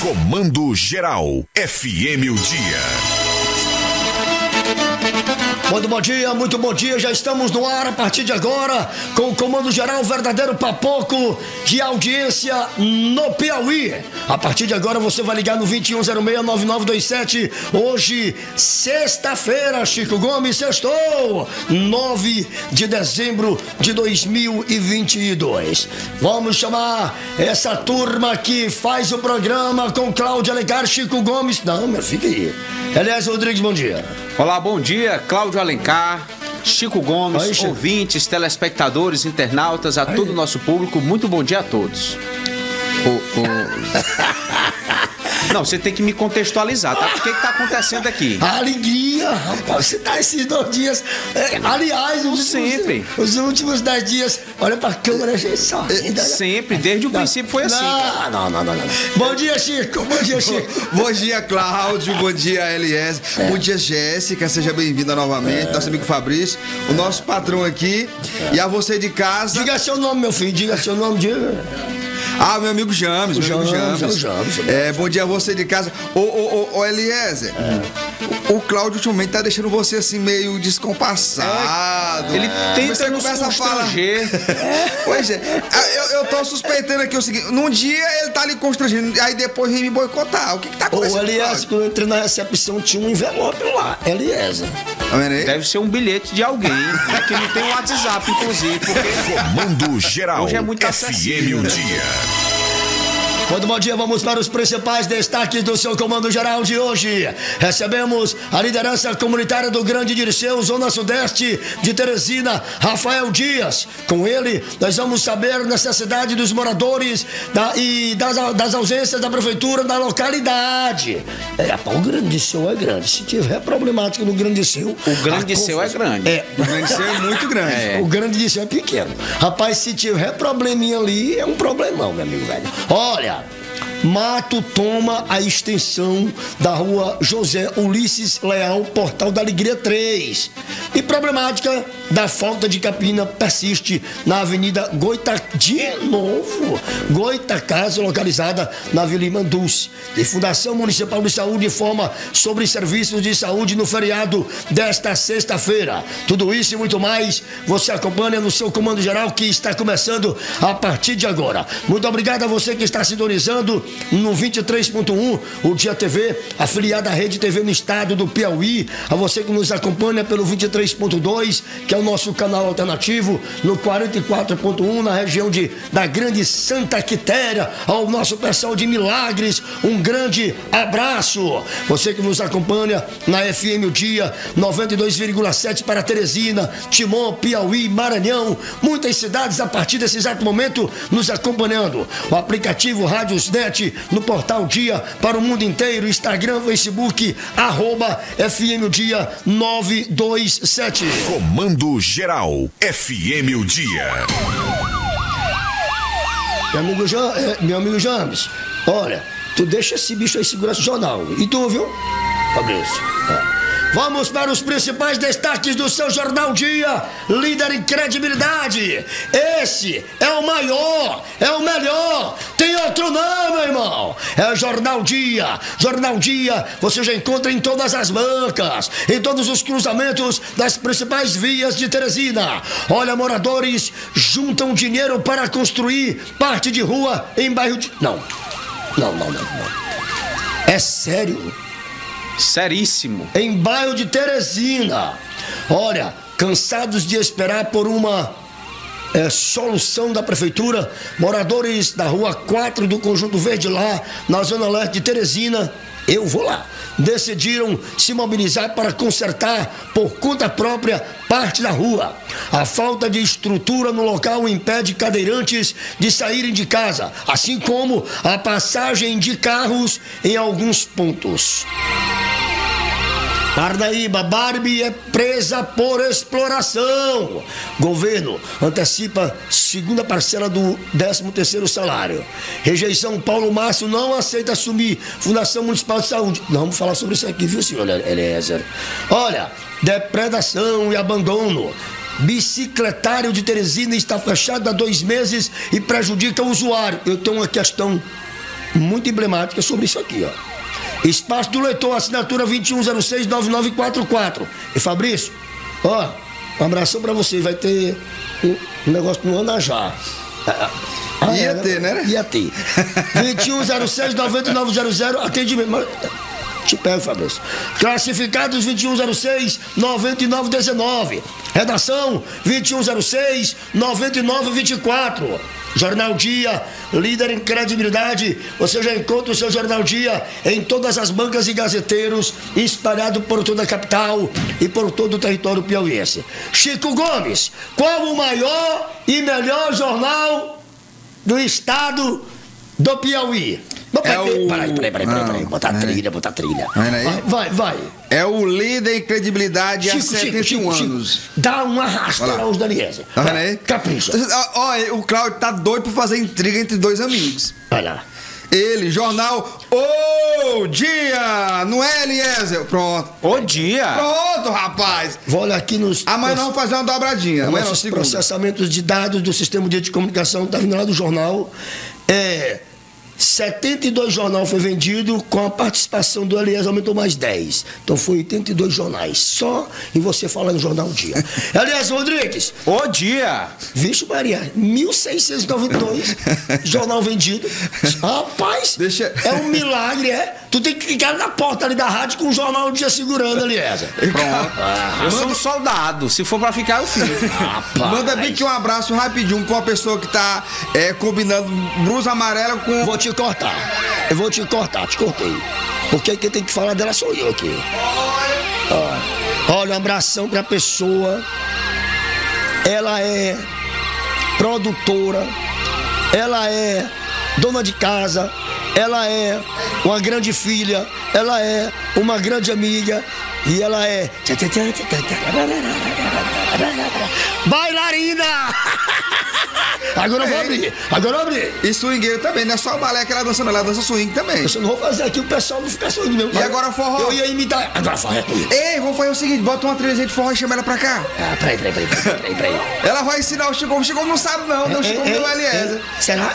Comando Geral. FM o Dia. Muito bom dia, muito bom dia. Já estamos no ar a partir de agora com o Comando Geral Verdadeiro Papoco de audiência no Piauí. A partir de agora você vai ligar no 2106-9927. Hoje, sexta-feira, Chico Gomes, sextou, 9 de dezembro de 2022. Vamos chamar essa turma que faz o programa com Cláudio Alencar, Chico Gomes. Não, meu, aí. Elias Rodrigues, bom dia. Olá, bom dia, Cláudio Alencar, Chico Gomes, Aí, Chico. ouvintes, telespectadores, internautas, a todo o nosso público, muito bom dia a todos. O- o- Não, você tem que me contextualizar, tá? O que que tá acontecendo aqui? A alegria, rapaz, você tá esses dois dias. é, aliás, os Sempre. Últimos, os últimos dez dias, olha pra câmera, gente só. ainda- Sempre, desde o princípio foi assim. Não, não, não, não, não. Bom dia, Chico. Bom dia, Chico. Bom dia, Cláudio. Bom dia, Elias. Bom dia, Jéssica. Seja bem-vinda novamente. Nosso amigo Fabrício, o nosso patrão aqui. E a você de casa. Diga seu nome, meu filho. Diga seu nome. Diga. Ah, meu amigo James. O meu amigo James, James. James. É, bom dia a você de casa. Ô, ô, ô, ô Eliezer. O Cláudio ultimamente tá deixando você assim meio descompassado. Ele tenta Você nos começa a falar. constranger. Pois é. Eu, eu tô suspeitando aqui o seguinte: num dia ele tá ali constrangendo, aí depois vem me boicotar. O que que tá Ô, acontecendo? Elias, Cláudio? quando eu entrei na recepção, tinha um envelope lá. Eliezer. Tá? Deve ser um bilhete de alguém, né, que não tem o WhatsApp, inclusive, porque Comando Geral. Hoje é muito FM acessível, o né? Dia. Muito bom dia, vamos para os principais destaques do seu comando geral de hoje. Recebemos a liderança comunitária do Grande Dirceu, Zona Sudeste de Teresina, Rafael Dias. Com ele, nós vamos saber necessidade dos moradores da- e das, das ausências da prefeitura da localidade. É, o Grande Dirceu é grande. Se tiver problemática no Grande Dirceu. O Grande a Dirceu é grande. É, O grande ser é muito grande. É. o grande Dirceu é pequeno. Rapaz, se tiver probleminha ali, é um problemão, meu amigo velho. Olha. Mato toma a extensão da rua José Ulisses Leal, Portal da Alegria 3. E problemática da falta de capina persiste na Avenida Goita de novo. Goita Casa, localizada na Vila Dulce. E Fundação Municipal de Saúde informa sobre serviços de saúde no feriado desta sexta-feira. Tudo isso e muito mais você acompanha no seu comando geral que está começando a partir de agora. Muito obrigado a você que está sintonizando no 23.1, o Dia TV, afiliada à Rede TV no estado do Piauí. A você que nos acompanha pelo 23.2, que é o nosso canal alternativo, no 44.1, na região de, da Grande Santa Quitéria. Ao nosso pessoal de Milagres, um grande abraço. Você que nos acompanha na FM O Dia, 92,7 para Teresina, Timon, Piauí, Maranhão, muitas cidades a partir desse exato momento nos acompanhando. O aplicativo Rádios Net no portal Dia para o mundo inteiro, Instagram, Facebook, arroba FM O Dia 927. Comando Geral. FM o Dia. Meu amigo, Jan, é, meu amigo James, olha, tu deixa esse bicho aí segurar esse jornal. E tu, viu? Fabrício. Vamos para os principais destaques do seu Jornal Dia, líder em credibilidade. Esse é o maior, é o melhor. Tem outro não, meu irmão. É o Jornal Dia. Jornal Dia você já encontra em todas as bancas, em todos os cruzamentos das principais vias de Teresina. Olha, moradores juntam dinheiro para construir parte de rua em bairro de. Não, não, não, não. não. É sério seríssimo. em bairro de Teresina. Olha, cansados de esperar por uma é, solução da prefeitura, moradores da rua 4 do Conjunto Verde lá, na zona leste de Teresina, eu vou lá. Decidiram se mobilizar para consertar por conta própria parte da rua. A falta de estrutura no local impede cadeirantes de saírem de casa, assim como a passagem de carros em alguns pontos. Parnaíba, Barbie é presa por exploração. Governo antecipa segunda parcela do 13º salário. Rejeição, Paulo Márcio não aceita assumir Fundação Municipal de Saúde. Não vamos falar sobre isso aqui, viu, senhor Eliezer? Olha, depredação e abandono. Bicicletário de Teresina está fechado há dois meses e prejudica o usuário. Eu tenho uma questão muito emblemática sobre isso aqui, ó. Espaço do leitor, assinatura 21069944. E Fabrício, ó, um abração pra você. Vai ter um, negócio no Anajá. Ah, Ia é, ter, né? Ia ter. 2106-9900, atendimento. Mas, Te pego, Fabrício. Classificados 2106-9919. Redação 2106-9924. Jornal Dia, líder em credibilidade. Você já encontra o seu Jornal Dia em todas as bancas e gazeteiros, espalhado por toda a capital e por todo o território piauiense. Chico Gomes, qual o maior e melhor jornal do estado do Piauí? Não, É peraí, o- peraí, peraí, peraí, peraí, peraí. Não, Botar peraí. trilha, botar trilha. Vai aí. Vai, vai. É o líder em credibilidade há Chico, 71 Chico, Chico, anos. Chico, dá uma rasteira Olha lá. aos Daniese. Tá vendo aí? Capricha. Ó, ó, o Cláudio tá doido por fazer intriga entre dois amigos. Olha lá. Ele, jornal O Dia, não é, Eliezer? Pronto. Ô dia! Pronto, rapaz. Vou olhar aqui nos. Amanhã nós vamos fazer uma dobradinha. Amanhã nossos segunda. processamentos de dados do sistema de comunicação que está vindo lá do jornal. É, 72 jornal foi vendido, com a participação do Elias aumentou mais 10. Então foi 82 jornais. Só em você falar no Jornal Dia. Elias Rodrigues, Ô dia! Vixe Maria, 1692 jornal vendido. Rapaz, Deixa- é um milagre, é? Tu tem que ficar na porta ali da rádio com o jornal Dia segurando, Eliezer. Pronto. Eu sou um soldado. Se for pra ficar, eu fico. Rapaz. Manda bem que um abraço rapidinho pra uma pessoa que tá é, combinando blusa amarela com. Vou te cortar. Eu vou te cortar, te cortei. Porque quem tem que falar dela sou eu aqui. Ó, Olha, um abração pra pessoa. Ela é produtora. Ela é dona de casa. Ela é uma grande filha. Ela é uma grande amiga. E ela é. Bailarina! Agora eu vou abrir. Agora eu vou abrir. E swingueiro também, não é só balé que ela dança, não, ela dança swing também. Eu só não vou fazer aqui o pessoal não ficar sorrindo mesmo. E agora forró? Eu ia imitar. Agora forró é comigo. Ei, vamos fazer o seguinte: bota uma trilha de forró e chama ela pra cá. Ah, peraí, peraí, peraí, peraí, peraí, peraí. Ela vai ensinar o Chico. O Chico não sabe, não. Não, o Chico Ei, não é Eliezer. ei, Será?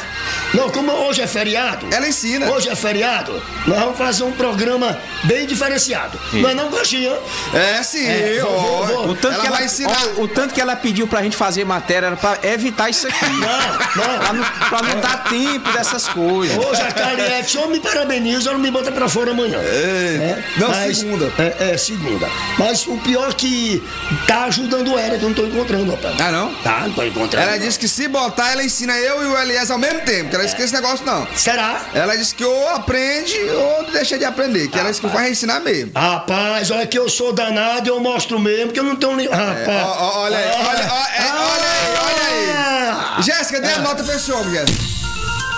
Não, como hoje é feriado. Ela ensina. Hoje é feriado, nós vamos fazer um programa bem diferenciado. Não é não, Coxinha? É sim, É, vou, vou, vou. O tanto, Ela que ela, ensinar. ó, o tanto que ela pediu pra gente fazer matéria era pra evitar isso aqui. Não, não. Pra não, pra não dar tempo dessas coisas. Hoje a Cariete, ou me parabeniza ou não me bota pra fora amanhã. É. Não, segunda. É, é, segunda. Mas o pior é que tá ajudando ela, que eu não tô encontrando, rapaz. Ah, não? Tá, não tô encontrando. Ela disse que se botar, ela ensina eu e o Eliezer ao mesmo tempo. Que ela disse que esse negócio não. Será? Ela disse que ou aprende ou deixa de aprender. Que ela disse que vai ensinar mesmo. Rapaz, olha que eu sou danado, eu mostro mesmo que eu não tenho nem. Rapaz. Ó, ó, olha aí, olha, ó, é, olha aí, olha aí. Ah. Jéssica, dê a nota pra esse homem, Jéssica.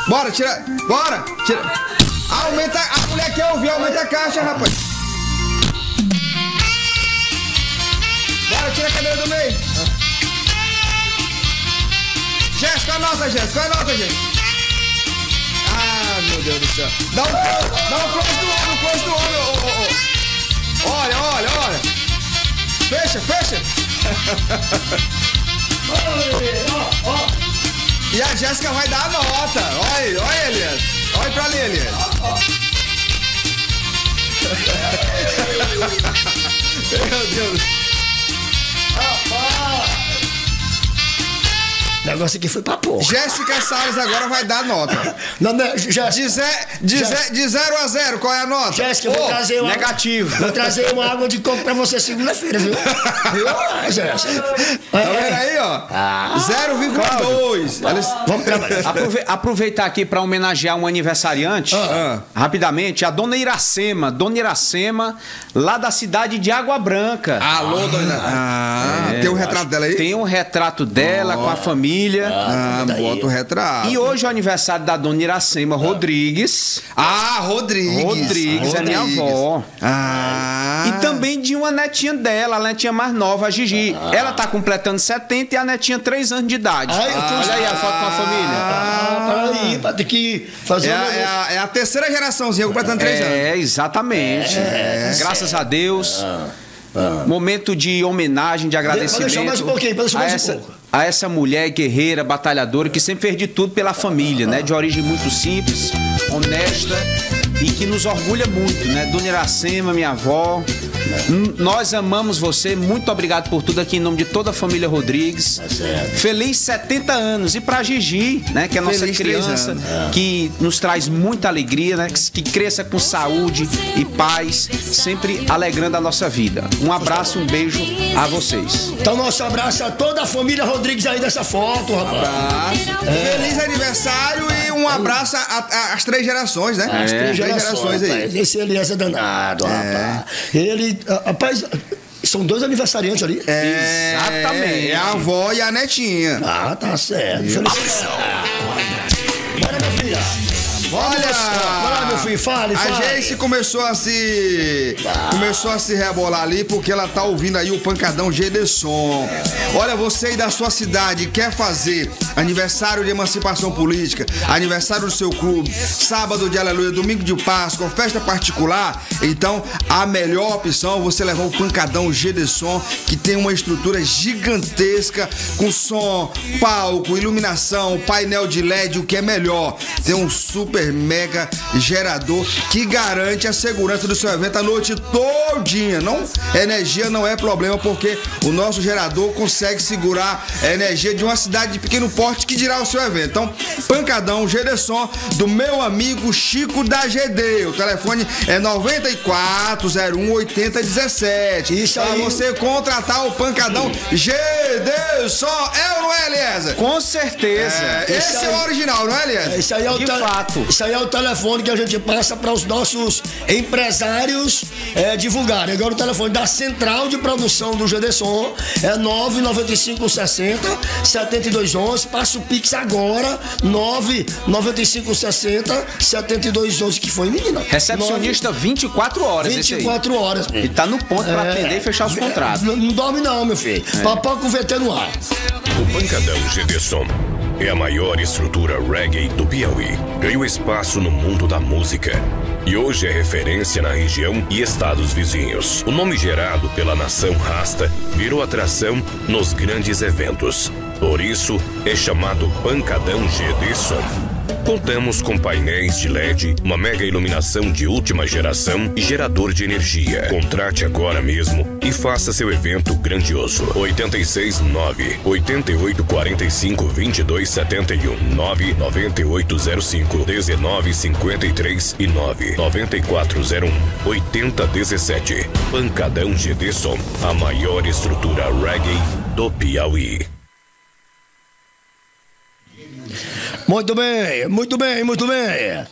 Bora, tira. Bora, tira. Aumenta. A mulher quer ouvir, aumenta a caixa, rapaz. Bora, tira a cadeira do meio. Jéssica, a nota, Jéssica, a nota, Jéssica. Meu Deus do céu. Dá um, dá um close do olho, close do olho. ô, ô, ô. Olha, olha, olha. Fecha, fecha. E a Jéssica vai dar a nota. Olha olha Elias. Olha pra ali, Elias. Meu Deus. O negócio aqui foi pra porra. Jéssica Salles agora vai dar a nota. Não, não, De, Jéssica, ze- de, ze- de 0 a 0, qual é a nota? Jéssica, eu vou trazer uma. negativo. Vou trazer uma água de coco pra você segunda-feira, viu? viu, ah, Jéssica? Tá É, vendo é. aí, ó? Ah. 0,2. Ela- Vamos trabalhar. Aprove- aproveitar aqui para homenagear um aniversariante, Ah. rapidamente, a dona Iracema, dona Iracema, lá da cidade de Água Branca. Alô, dona. Ah, É, tem o retrato dela aí? Tem um retrato dela com a família. Ah, daí. bota o retrato. E hoje é o aniversário da dona Iracema Rodrigues. Ah, Rodrigues. Rodrigues, é minha avó. Ah. E também de uma netinha dela, a netinha mais nova, a Gigi. Ela tá completando 70 e a netinha 3 anos de idade. Ai, tô- Olha aí a foto com a família. Ah, peraí, pra ter que fazer É um é a- é a terceira geraçãozinha completando três anos. É, exatamente. Graças a Deus. Momento de homenagem, de agradecimento. deixar mais um pouquinho, deixar a mais um essa, pouco. a essa mulher guerreira, batalhadora, que sempre fez de tudo pela família, né? De origem muito simples, honesta e que nos orgulha muito, né? Dona Iracema, minha avó. N- Nós amamos você, muito obrigado por tudo aqui em nome de toda a família Rodrigues. Tá certo. Feliz 70 anos. E pra Gigi, né? Que é a nossa Feliz criança, que nos traz muita alegria, né? Que, que cresça com saúde e paz, sempre alegrando a nossa vida. Um abraço, um beijo a vocês. Então, nosso abraço a toda a família Rodrigues aí dessa foto, rapaz. Feliz aniversário e um abraço às três gerações, né? As três Três gerações, aí. rapaz. Esse Elias é danado, rapaz. Ele, ah, rapaz, são dois aniversariantes ali. É, Exatamente. É a avó e a netinha. Ah, tá certo. Felicidade. Bora, meu filho. Olha! Vai meu filho, fale, A fale. Jace começou a se. Começou a se rebolar ali porque ela tá ouvindo aí o pancadão G de som. Olha, você aí da sua cidade quer fazer aniversário de emancipação política, aniversário do seu clube, sábado de aleluia, domingo de Páscoa, festa particular, então a melhor opção é você levar o pancadão G de som, que tem uma estrutura gigantesca com som, palco, iluminação, painel de LED, o que é melhor. Tem um super mega gerador que garante a segurança do seu evento a noite todinha. Não, energia não é problema porque o nosso gerador consegue segurar a energia de uma cidade de pequeno porte que dirá o seu evento. Então, pancadão GD Som do meu amigo Chico da GD. O telefone é 9401 8017. Isso Pra aí. você contratar o pancadão GD Som. É ou não é, Eliezer? Com certeza. É, esse é o original, não é, Eliezer? Isso aí é o De fato. Isso aí é o telefone que a gente passa para os nossos empresários é, divulgarem. Agora o telefone da central de produção do GD Som é 99560 7211. Passa o Pix agora, 99560 7211, que foi, menina? Recepcionista 24 horas, esse aí. 24 horas. E tá no ponto pra É. atender e fechar os contratos. Não, não dorme não, meu filho. Papai com o VT no ar. O Pancadão GD Som é a maior estrutura reggae do Piauí. Ganhou espaço no mundo da música. E hoje é referência na região e estados vizinhos. O nome gerado pela nação Rasta virou atração nos grandes eventos. Por isso, é chamado Pancadão GD Som. Contamos com painéis de LED, uma mega iluminação de última geração e gerador de energia. Contrate agora mesmo e faça seu evento grandioso. 869 8845 2271 99805 1953 e 99401 8017. Pancadão GD Som, a maior estrutura reggae do Piauí. Muito bem, muito bem, muito bem.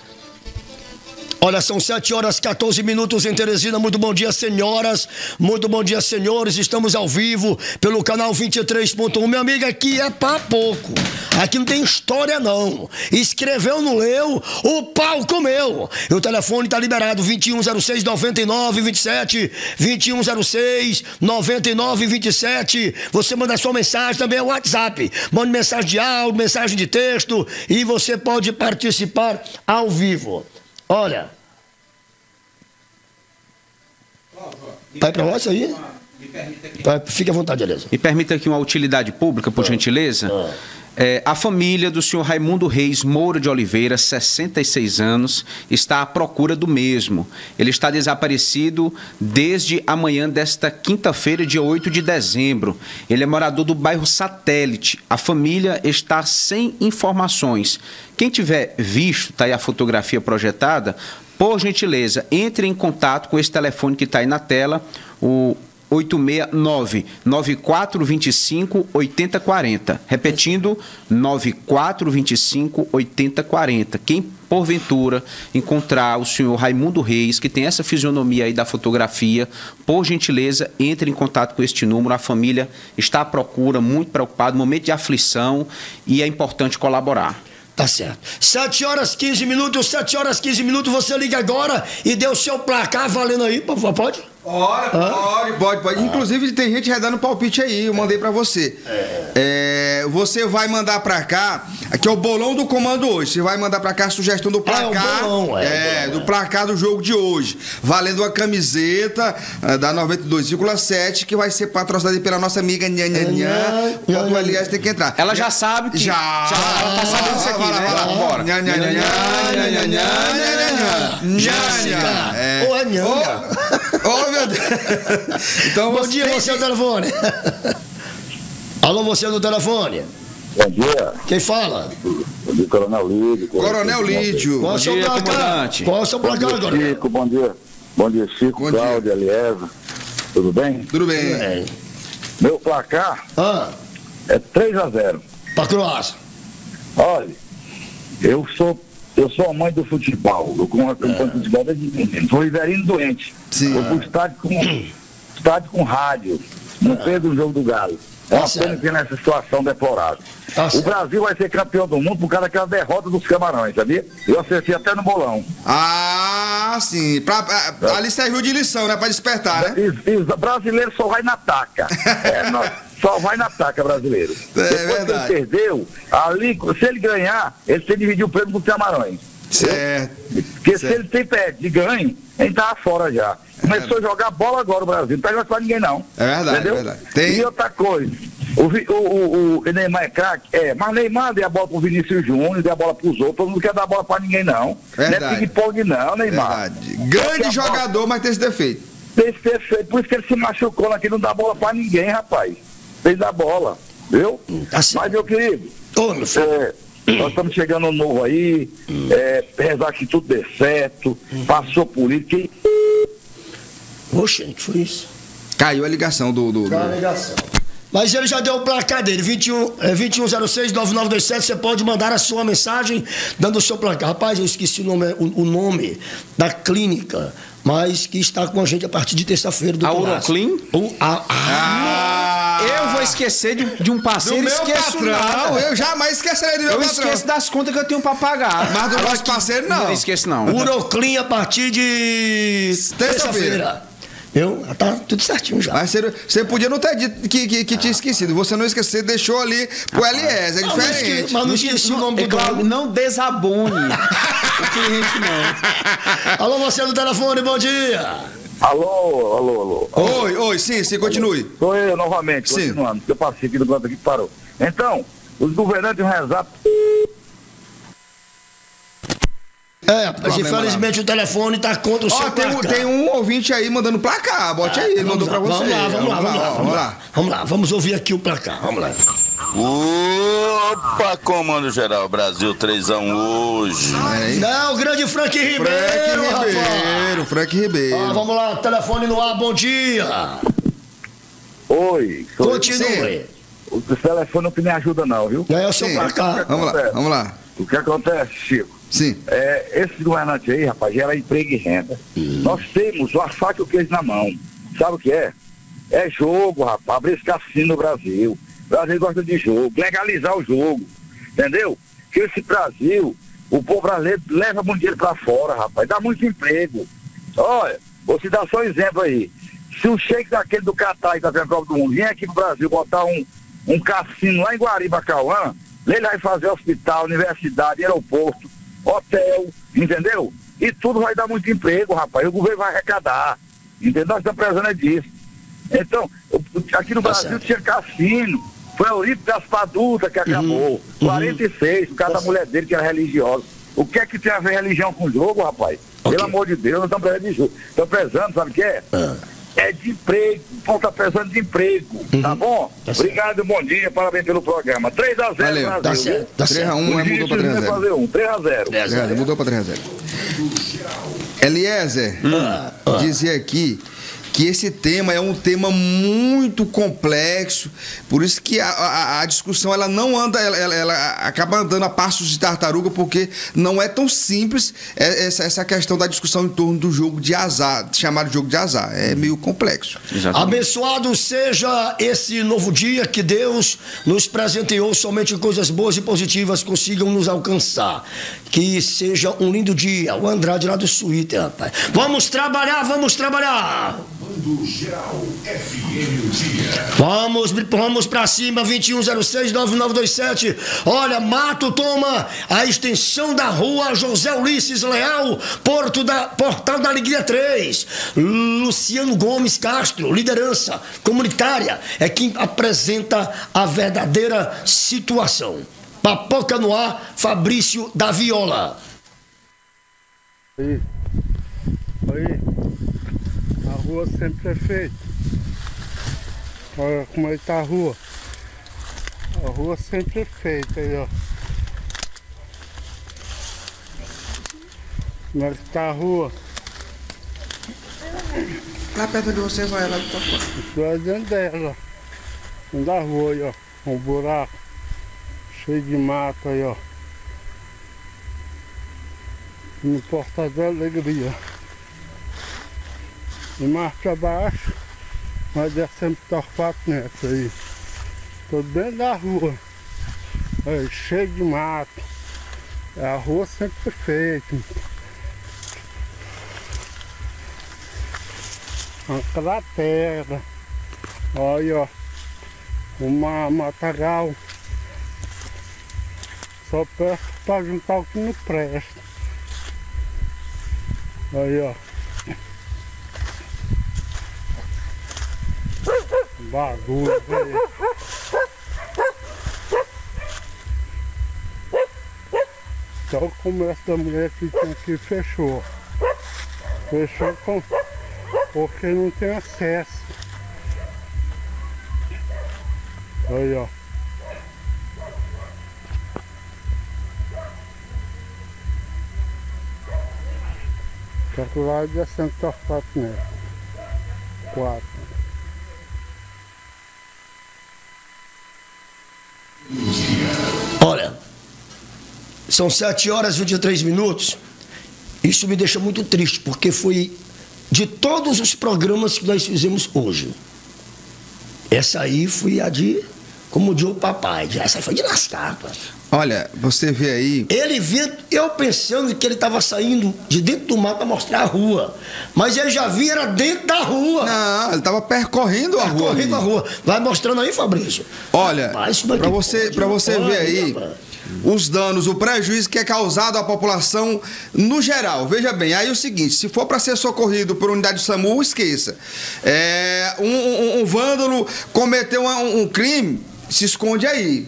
Olha, são 7 horas 14 minutos em Teresina. Muito bom dia, senhoras. Muito bom dia, senhores. Estamos ao vivo pelo canal 23.1. Minha amiga, aqui é pra pouco. Aqui não tem história, não. Escreveu, não leu, o pau comeu. E o telefone tá liberado: 2106 9927. 2106 9927. Você manda sua mensagem também é o WhatsApp. Mande mensagem de áudio, mensagem de texto e você pode participar ao vivo. Olha. Vai pra lá isso aí? Vai, fique à vontade, Elisa. Me permita aqui uma utilidade pública, por gentileza. É, a família do senhor Raimundo Reis Moura de Oliveira, 66 anos, está à procura do mesmo. Ele está desaparecido desde amanhã desta quinta-feira, dia 8 de dezembro. Ele é morador do bairro Satélite. A família está sem informações. Quem tiver visto, está aí a fotografia projetada, por gentileza, entre em contato com esse telefone que está aí na tela, o 869-9425-8040. Repetindo, 9425-8040. Quem, porventura, encontrar o senhor Raimundo Reis, que tem essa fisionomia aí da fotografia, por gentileza, entre em contato com este número. A família está à procura, muito preocupada, momento de aflição, e é importante colaborar. Tá certo. 7 horas 15 minutos, 7 horas 15 minutos, você liga agora e dê o seu placar valendo aí, por pode? Olha, pode, pode, pode. Inclusive tem gente redando palpite aí, eu mandei pra você. É, você vai mandar pra cá, aqui é o bolão do comando hoje. Você vai mandar pra cá a sugestão do Ah, é o placar. bolão, é, é, o bolão, do é. placar do jogo de hoje. Valendo uma camiseta ah, da 92,7 que vai ser patrocinada pela nossa amiga Nhan Nhan Nhan. Nhan, Quando o Nhan, Elias tem que entrar. Ela já sabe que. Já. já ela tá sabendo isso aqui, né? Bora. Nhan, nhan, nhan, nhan, nhan, nhan, nhan, nhan, nhan. Jéssica. É. Ô, é meu Deus. Então Bom você dia, tem você é o que- telefone. Alô, você é do telefone. Bom dia, Quem fala? bom dia, Coronel Lídio. Coronel Lídio. Qual é o seu dia, placar? comandante. Qual é o seu Bom placar, dia, agora? Chico, bom dia. Bom dia, Chico, Bom dia. Cláudio, Eliezer. Tudo bem? Tudo bem. É. Meu placar Ah, é 3 a 0 pra Croácia. Olha, eu sou, eu sou a mãe do futebol. Eu com acompanho futebol desde menino. Sou Riverino doente. Sim. Eu fui estádio com, estádio com rádio. Não perdo o jogo do Galo. É uma Tá pena que nessa situação deplorável. Tá o certo. Brasil vai ser campeão do mundo por causa daquela derrota dos camarões, sabia? Eu acertei até no bolão. Ah, sim. Pra, pra- ali serviu de lição, né? Pra despertar, né? Isso, isso. Brasileiro só vai na taca. É, nós- só vai na taca, brasileiro. É Depois que verdade. ele perdeu, ali, se ele ganhar, ele tem que dividir o prêmio com os camarões. Certo. Porque se Certo. ele tem perde e ganha, ele tá fora já. Começou a jogar bola agora o Brasil. Não tá jogando pra ninguém, não. É verdade, Entendeu? é verdade. Tem- E outra coisa. O, o, o, o Neymar é craque? É, mas Neymar deu a bola pro Vinícius Júnior, deu a bola pros outros, mundo quer dar a bola pra ninguém, não. Não Verdade. é ping-pong, não, Neymar. Verdade. Grande jogador, mas tem esse defeito. Fez perfeito, por isso que ele se machucou aqui, não dá bola pra ninguém, rapaz. Fez a bola, viu? tá certo. Mas, meu querido, Ô, meu filho. é, nós estamos chegando no novo aí, é, rezar que tudo dê certo, passou política. e- Oxe, o que foi isso? Caiu a ligação do. do, do- ligação. Mas ele já deu o placar dele, 21, é, 2106-9927. Você pode mandar a sua mensagem dando o seu placar. Rapaz, eu esqueci o nome, o, o nome da clínica, mas que está com a gente a partir de terça-feira. do A. Uroclean? O- a- a- Ah! Eu vou esquecer de, de um Do parceiro meu esqueço patrão, nada. eu jamais esquecerei do meu Eu patrão. esqueço das contas que eu tenho pra pagar. Mas do nosso parceiro, não. Não esqueço, não. Uroclean a partir de Terça-feira. terça-feira. Eu, tá tudo certinho já. Mas você, você podia não ter dito que, que, que tinha esquecido. Você não esqueceu, você deixou ali pro. É Ah, mas esque- diferente. mas não esqueci o nome É do claro, dono. não desabone o cliente, não. Alô, você do telefone, bom dia. Alô, alô, alô. Oi, oi, sim, sim, continue. Sou eu novamente, Sim. continuando, porque eu passei aqui do canto aqui que parou. Então, os governantes rezar. É, mas infelizmente o telefone tá contra o Ó, seu tem, um- placar. tem um ouvinte aí mandando placar. Bote aí, ele mandou pra Vamos lá, você. Vamos lá, vamos lá, vamos lá, vamos lá. Vamos lá, vamos ouvir aqui o placar. Vamos lá. Opa, Comando Geral Brasil 3x1 hoje. Não, o grande Frank Ribeiro, Frank rapaz. Ribeiro, Frank Ribeiro. Ah, vamos lá, telefone no ar, bom dia. Oi, sou eu. Continue. O telefone não me ajuda não, viu? É o seu Sim. placar. Vamos lá, vamos lá. O que acontece, Chico? Sim. É, esse governante aí, rapaz, gera emprego e renda. Nós temos o asfalto e o queijo na mão. Sabe o que é? É jogo, rapaz. Abrir esse cassino no Brasil. O Brasil gosta de jogo. Legalizar o jogo. Entendeu? Que esse Brasil, o povo brasileiro leva muito dinheiro pra fora, rapaz. Dá muito emprego. Olha, vou te dar só um exemplo aí. Se o sheik daquele do Catar e da Copa do Mundo vier aqui pro Brasil botar um, um cassino lá em Guaribacauã, ele vai fazer hospital, universidade, aeroporto, hotel, entendeu? E tudo vai dar muito emprego, rapaz. O governo vai arrecadar. Entendeu? Nós estamos precisando é disso. Então, o- aqui no Tá Brasil certo. tinha cassino. Foi a Eurípides Gaspaduta que acabou. 46, por causa da mulher dele que era religiosa. O que é que tem a ver religião com jogo, rapaz? Ok. Pelo amor de Deus, nós estamos precisando de jogo. Estamos precisando, sabe o que é? Ah. É de emprego. Está precisando de emprego. Tá bom? Tá certo. Obrigado, bom dia, parabéns pelo programa. 3x0 Valeu. Brasil. Tá certo, tá 3 a certo. 1 O é, mudou pra 3 a vai 0. fazer um, 3x0. 3 a 0. Mudou pra 3 a 0. Eliezer, dizia aqui que esse tema é um tema muito complexo, por isso que a, a- a discussão ela não anda, ela, ela- ela acaba andando a passos de tartaruga, porque não é tão simples é- essa, essa questão da discussão em torno do jogo de azar, chamado jogo de azar. É meio complexo. Exatamente. Abençoado seja esse novo dia que Deus nos presenteou, somente coisas boas e positivas consigam nos alcançar. Que seja um lindo dia. O Andrade lá do Suíte, rapaz. Vamos trabalhar, vamos trabalhar. Mundo Geral FM Dia. Vamos, vamos pra cima, 2106-9927. Olha, Mato toma a extensão da rua José Ulisses Leal, Porto da, Portal da Alegria 3. Luciano Gomes Castro, liderança comunitária, é quem apresenta a verdadeira situação. Papoca no ar, Fabrício da Viola. Aí, aí, rua sempre é feita. Olha como é que tá a rua. A rua sempre é feita aí, ó. Como é que tá a rua? Lá perto de você vai lá do teu quarto. Estou é dentro dela. Dentro da rua aí, ó. Um buraco. Cheio de mato aí, ó. No Porta da Alegria. E mais pra baixo, nós descemos Torquato Neto aí. Tô dentro da rua. Aí, cheio de mato. É a rua sempre perfeita. Uma cratera. Olha, ó. Uma matagal. Só peço pra juntar o que não presta. Aí, ó. Bagulho, velho. Só o comércio da mulher que tinha aqui fechou. Fechou com... porque não tem acesso. Aí, ó. Calculado Santo Torquato Neto. Quatro. São 7 horas e 23 minutos. Isso me deixa muito triste, porque foi de todos os programas que nós fizemos hoje. Essa aí foi a de, como diz o papai, essa foi de lascar, pá. Olha, você vê aí. Ele vinha, eu pensando que ele estava saindo de dentro do mato para mostrar a rua. Mas ele já vinha era dentro da rua. Não, ele estava percorrendo a rua. Correndo a rua. Vai mostrando aí, Fabrício. Olha, é para que você, pode? pra você ver aí rapaz. Os danos, o prejuízo que é causado à população no geral. Veja bem, aí é o seguinte, se for para ser socorrido por unidade do SAMU, esqueça. É, um, um- um vândalo cometeu um, um crime, se esconde aí.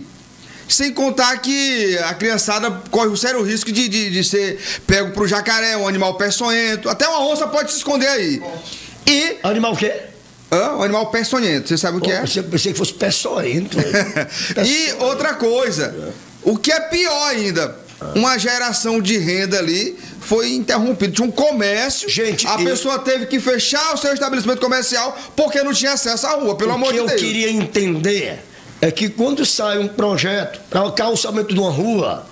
Sem contar que a criançada corre o sério risco de, de, de ser pego pro jacaré, um animal peçonhento. Até uma onça pode se esconder aí. E. Animal o quê? Hã? Um animal peçonhento, você sabe o que é? Pensei, pensei que fosse peçonhento. e outra coisa, o que é pior ainda, uma geração de renda ali foi interrompida. Tinha um comércio, Gente, a e- pessoa teve que fechar o seu estabelecimento comercial porque não tinha acesso à rua, pelo o amor que de eu Deus. queria entender é que quando sai um projeto para o calçamento de uma rua,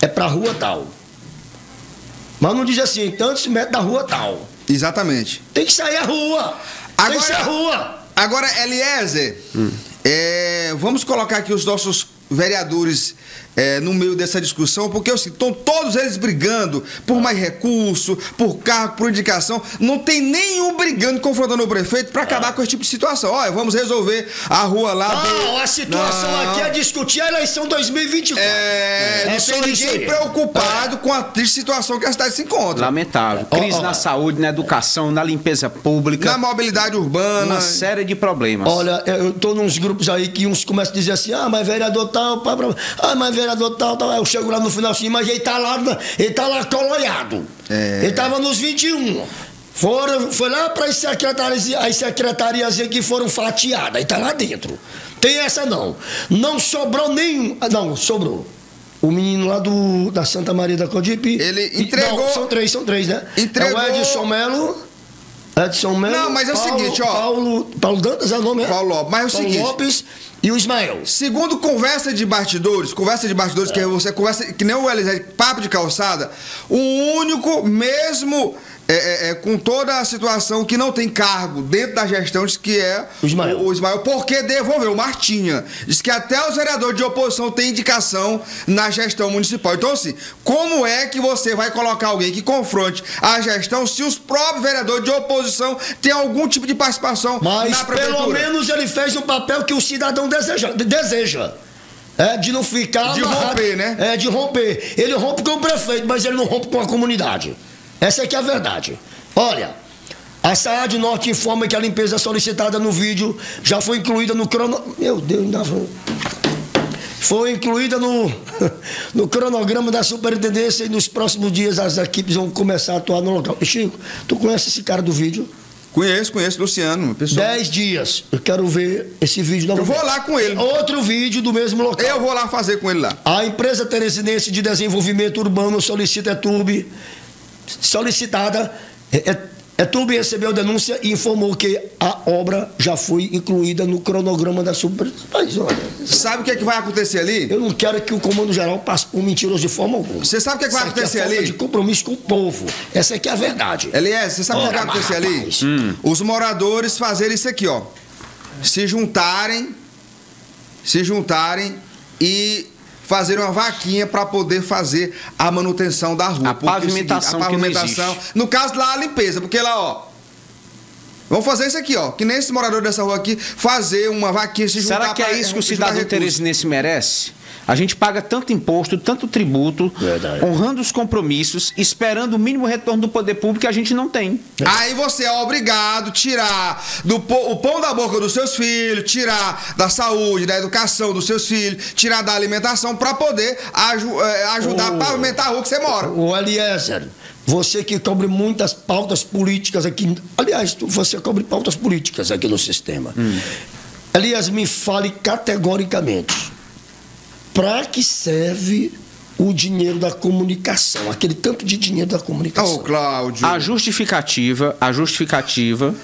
é para rua tal. Mas não diz assim, tantos metros da rua tal. Exatamente. Tem que sair a rua. Tem que ser a rua. Agora, Eliezer, é, vamos colocar aqui os nossos vereadores é, no meio dessa discussão, porque assim, estão todos eles brigando por mais recurso, por cargo, por indicação. Não tem nenhum brigando, confrontando o prefeito para acabar com esse tipo de situação. Olha, vamos resolver a rua lá do. Não, a situação Não. aqui é discutir a eleição 2024. É, não sou apenas isso ninguém preocupado com a triste situação que a cidade se encontra. Lamentável. Crise Ó, ó. na saúde, na educação, na limpeza pública. Na mobilidade urbana. Uma série de problemas. Olha, eu tô nos grupos aí que uns começam a dizer assim, ah, mas vereador tal, pá, ah, mas vereador tal, tal. Eu chego lá no final assim, mas ele tá lá, ele tá lá coloiado. É. Ele tava nos 21. Foram, foi lá para as secretarias, as secretarias que foram fatiadas, aí tá lá dentro. Tem essa não. Não sobrou nenhum. ah, Não, sobrou. O menino lá do, da Santa Maria da Codipe. Ele e- entregou- não, são três, são três, né? Entregou- É o Edson Melo. Edson Melo. Não, mas é o Paulo- seguinte, ó. Paulo, Paulo Dantas é o nome, é? Paulo Lopes, mas é o Paulo seguinte. Lopes e o Ismael. Segundo conversa de bastidores, conversa de bastidores que você conversa que nem o Elisete, papo de calçada, o único mesmo é, é, é, com toda a situação que não tem cargo dentro da gestão, diz que é O Ismael. o, o Ismael, porque devolveu, Martinha. Diz que até os vereadores de oposição têm indicação na gestão municipal. Então, assim, como é que você vai colocar alguém que confronte a gestão se os próprios vereadores de oposição têm algum tipo de participação Mas na prefeitura? pelo menos ele fez o papel que o cidadão deseja. deseja. É, de não ficar. De amarrado. romper, né? É, de romper. Ele rompe com o prefeito, mas ele não rompe com a comunidade. Essa aqui é a verdade. Olha, a Saad Norte informa que a limpeza solicitada no vídeo já foi incluída no crono. Meu Deus, ainda foi. Foi incluída no, no cronograma da superintendência e nos próximos dias as equipes vão começar a atuar no local. Chico, tu conhece esse cara do vídeo? Conheço, conheço, Luciano, uma pessoa. Dez dias. Eu quero ver esse vídeo Eu novamente. vou lá com ele. Outro vídeo do mesmo local. Eu vou lá fazer com ele lá. A empresa teresinense de desenvolvimento urbano solicita Eturbe, solicitada, é- é- Eturbe recebeu denúncia e informou que a obra já foi incluída no cronograma da super. Mas olha, Sabe o que, é que vai acontecer ali? eu não quero que o comando geral passe por mentiroso de forma alguma. Você sabe o que, é que vai acontecer é ali? de compromisso com o povo. Essa aqui é a verdade. Elias, você sabe o que vai acontecer ali? rapaz. Os moradores fazerem isso aqui, ó. Se juntarem, se juntarem e fazer uma vaquinha para poder fazer a manutenção da rua. A Porque é o pavimentação a pavimentação, no caso lá a limpeza, porque lá, ó, Vamos fazer isso aqui, ó. Que nem esse morador dessa rua aqui, fazer uma vaquinha se juntar Será que é isso que o juntar cidadão teresinense merece? A gente paga tanto imposto, tanto tributo, Verdade. honrando os compromissos, esperando o mínimo retorno do poder público que a gente não tem. Aí você é obrigado a tirar do pô- o pão da boca dos seus filhos, tirar da saúde, da educação dos seus filhos, tirar da alimentação para poder aju- eh, ajudar a Oh. pavimentar a rua que você mora. O Eliezer, você que cobre muitas pautas políticas aqui. Aliás, você cobre pautas políticas aqui no sistema. Elias, me fale categoricamente. Para que serve o dinheiro da comunicação? Aquele tanto de dinheiro da comunicação. Ô, Cláudio. A justificativa, a justificativa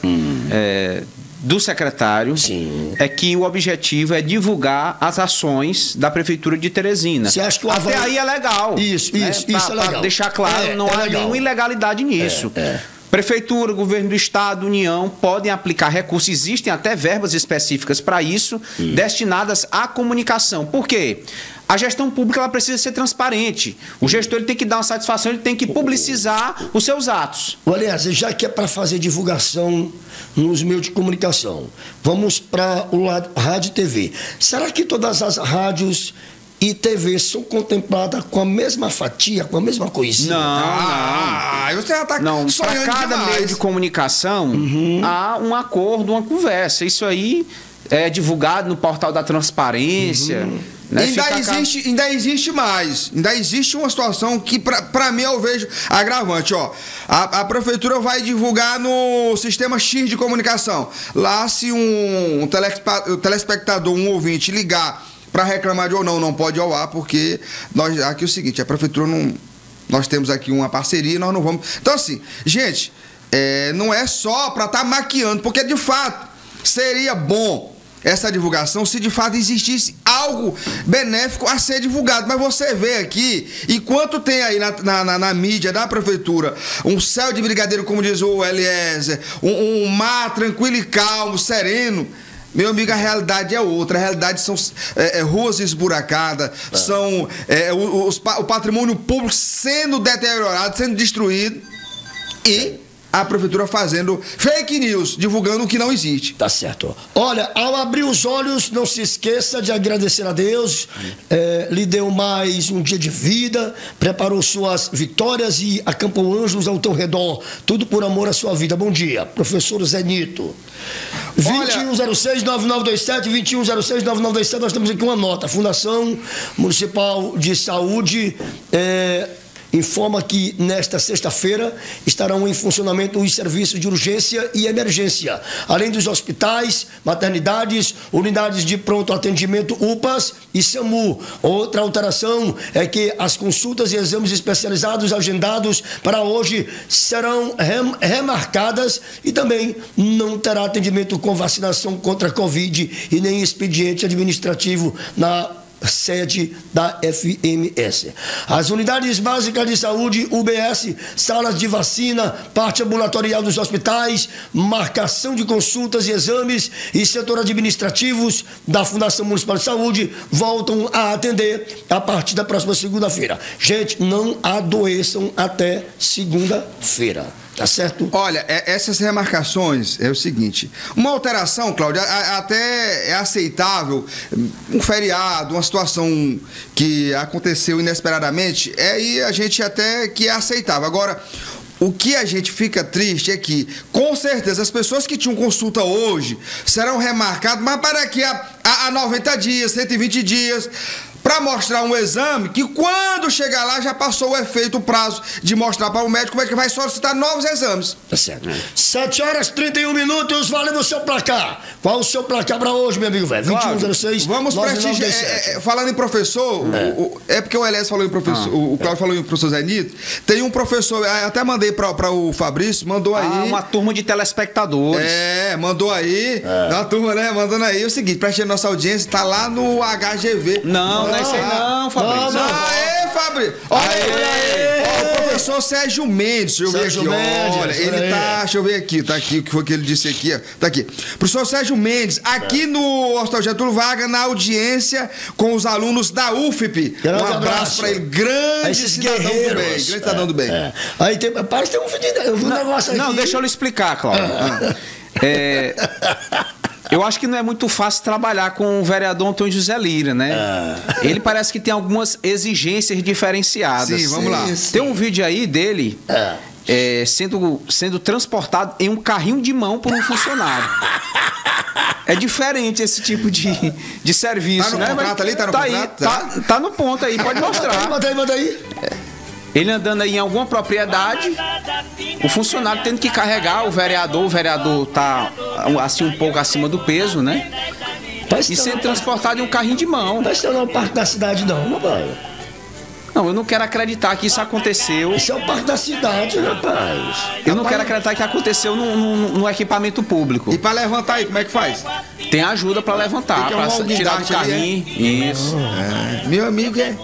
é, do secretário Sim. é que o objetivo é divulgar as ações da prefeitura de Teresina. Você acha que o Até aval- aí é legal. Isso, né? isso, Pra- isso é pra legal. deixar claro, É, não é há legal. nenhuma ilegalidade nisso. É, é. Prefeitura, governo do estado, União podem aplicar recursos, existem até verbas específicas para isso, destinadas à comunicação. Por quê? A gestão pública ela precisa ser transparente. O gestor ele tem que dar uma satisfação, ele tem que publicizar os seus atos. O Aliás, já que é para fazer divulgação nos meios de comunicação, vamos para o lado rádio e TV. Será que todas as rádios e TV são contempladas com a mesma fatia, com a mesma coisinha? Ah, aí você já tá Não, para cada demais. meio de comunicação Uhum. há um acordo, uma conversa. Isso aí é divulgado no portal da transparência. Uhum. né? Ainda Fica existe, ainda existe mais. Ainda existe uma situação que, pra mim, eu vejo agravante. Ó, a, a prefeitura vai divulgar no sistema X de comunicação. Lá, se um, telespa- telespectador, um ouvinte, ligar pra reclamar de ou não, não pode ao ar, porque nós, aqui é o seguinte: a prefeitura não. Nós temos aqui uma parceria, nós não vamos. Então, assim, gente, é, não é só pra estar maquiando, porque de fato seria bom essa divulgação se de fato existisse algo benéfico a ser divulgado. Mas você vê aqui, enquanto tem aí na, na, na- na mídia da prefeitura um céu de brigadeiro, como diz o Eliezer, um, um mar tranquilo e calmo, sereno. Meu amigo, a realidade é outra. A realidade são é, é, ruas esburacadas, são é, o, os o patrimônio público sendo deteriorado, sendo destruído e a prefeitura fazendo fake news, divulgando o que não existe. Tá certo. Olha, ao abrir os olhos, não se esqueça de agradecer a Deus. É, lhe deu mais um dia de vida, preparou suas vitórias e acampou anjos ao teu redor. Tudo por amor à sua vida. Bom dia, professor Zenito. 2106-9927, 2106-9927, nós temos aqui uma nota. Fundação Municipal de Saúde. é, informa que nesta sexta-feira estarão em funcionamento os serviços de urgência e emergência, além dos hospitais, maternidades, unidades de pronto atendimento UPAs e SAMU. Outra alteração é que as consultas e exames especializados agendados para hoje serão rem- remarcadas e também não terá atendimento com vacinação contra a Covid e nem expediente administrativo na sede da FMS. As unidades básicas de saúde, UBS, salas de vacina, parte ambulatorial dos hospitais, marcação de consultas e exames e setor administrativos da Fundação Municipal de Saúde voltam a atender a partir da próxima segunda-feira. Gente, não adoeçam até segunda-feira. Tá certo? Olha, é- essas remarcações é o seguinte: uma alteração, Cláudia, até é aceitável, um feriado, uma situação que aconteceu inesperadamente, é aí a gente até que é aceitável. Agora. O que a gente fica triste é que, com certeza, as pessoas que tinham consulta hoje serão remarcadas, mas para daqui a, a, a 90 dias, 120 dias, para mostrar um exame que, quando chegar lá, já passou o efeito, o prazo de mostrar para o médico, o médico vai solicitar novos exames. Tá certo. 7 horas 31 minutos, valendo o seu placar. Qual o seu placar para hoje, meu amigo velho? 2106 Vamos prestigiar. 9917. é, é, falando em professor, o- o- é, porque o Elias falou em professor, o, o Cláudio falou em professor Zé Nito. Tem um professor, é, até mandei para o Fabrício, mandou aí. Ah, uma turma de telespectadores. É, mandou aí. Da turma, né? Mandando aí o seguinte: preste a nossa audiência, tá lá no HGV. Não, não é isso aí não, Fabrício. Não, Aê, Fabrício! Olha aí, olha aí! Professor Sérgio Mendes, deixa eu ver Sérgio aqui, Mendes, olha, ele olha tá, aí. deixa eu ver aqui, tá aqui, o que foi que ele disse aqui, ó, tá aqui. Professor Sérgio Mendes, aqui no Hospital Getúlio Vargas, na audiência com os alunos da UFP. Grande um abraço, abraço. pra ele, grande cidadão do bem, guerreiros. grande cidadão do bem. É. Aí tem, parece que tem um vídeo, eu vi um negócio aqui. Não, deixa eu lhe explicar, Cláudio. É, eu acho que não é muito fácil trabalhar com o vereador Antônio José Lira, né? Ele parece que tem algumas exigências diferenciadas. Sim, vamos lá. Tem um vídeo aí dele É. é, sendo, sendo transportado em um carrinho de mão por um funcionário. É diferente esse tipo de, de serviço, Tá no né? contrato ali? Tá no aí, contrato? tá, tá no ponto aí, pode mostrar. Manda aí, manda aí. Ele andando aí em alguma propriedade, o funcionário tendo que carregar o vereador, o vereador tá assim um pouco acima do peso, né? Parece E sendo não, transportado em um carrinho de mão. parece que não é uma parte da cidade, não, rapaz. Não, eu não quero acreditar que isso aconteceu. Isso é uma parte da cidade, rapaz. Eu não quero acreditar que aconteceu no, no- no equipamento público. E pra levantar aí, como é que faz? Tem ajuda pra levantar, um tirar do guindaste ali, carrinho. Isso. É, meu amigo é.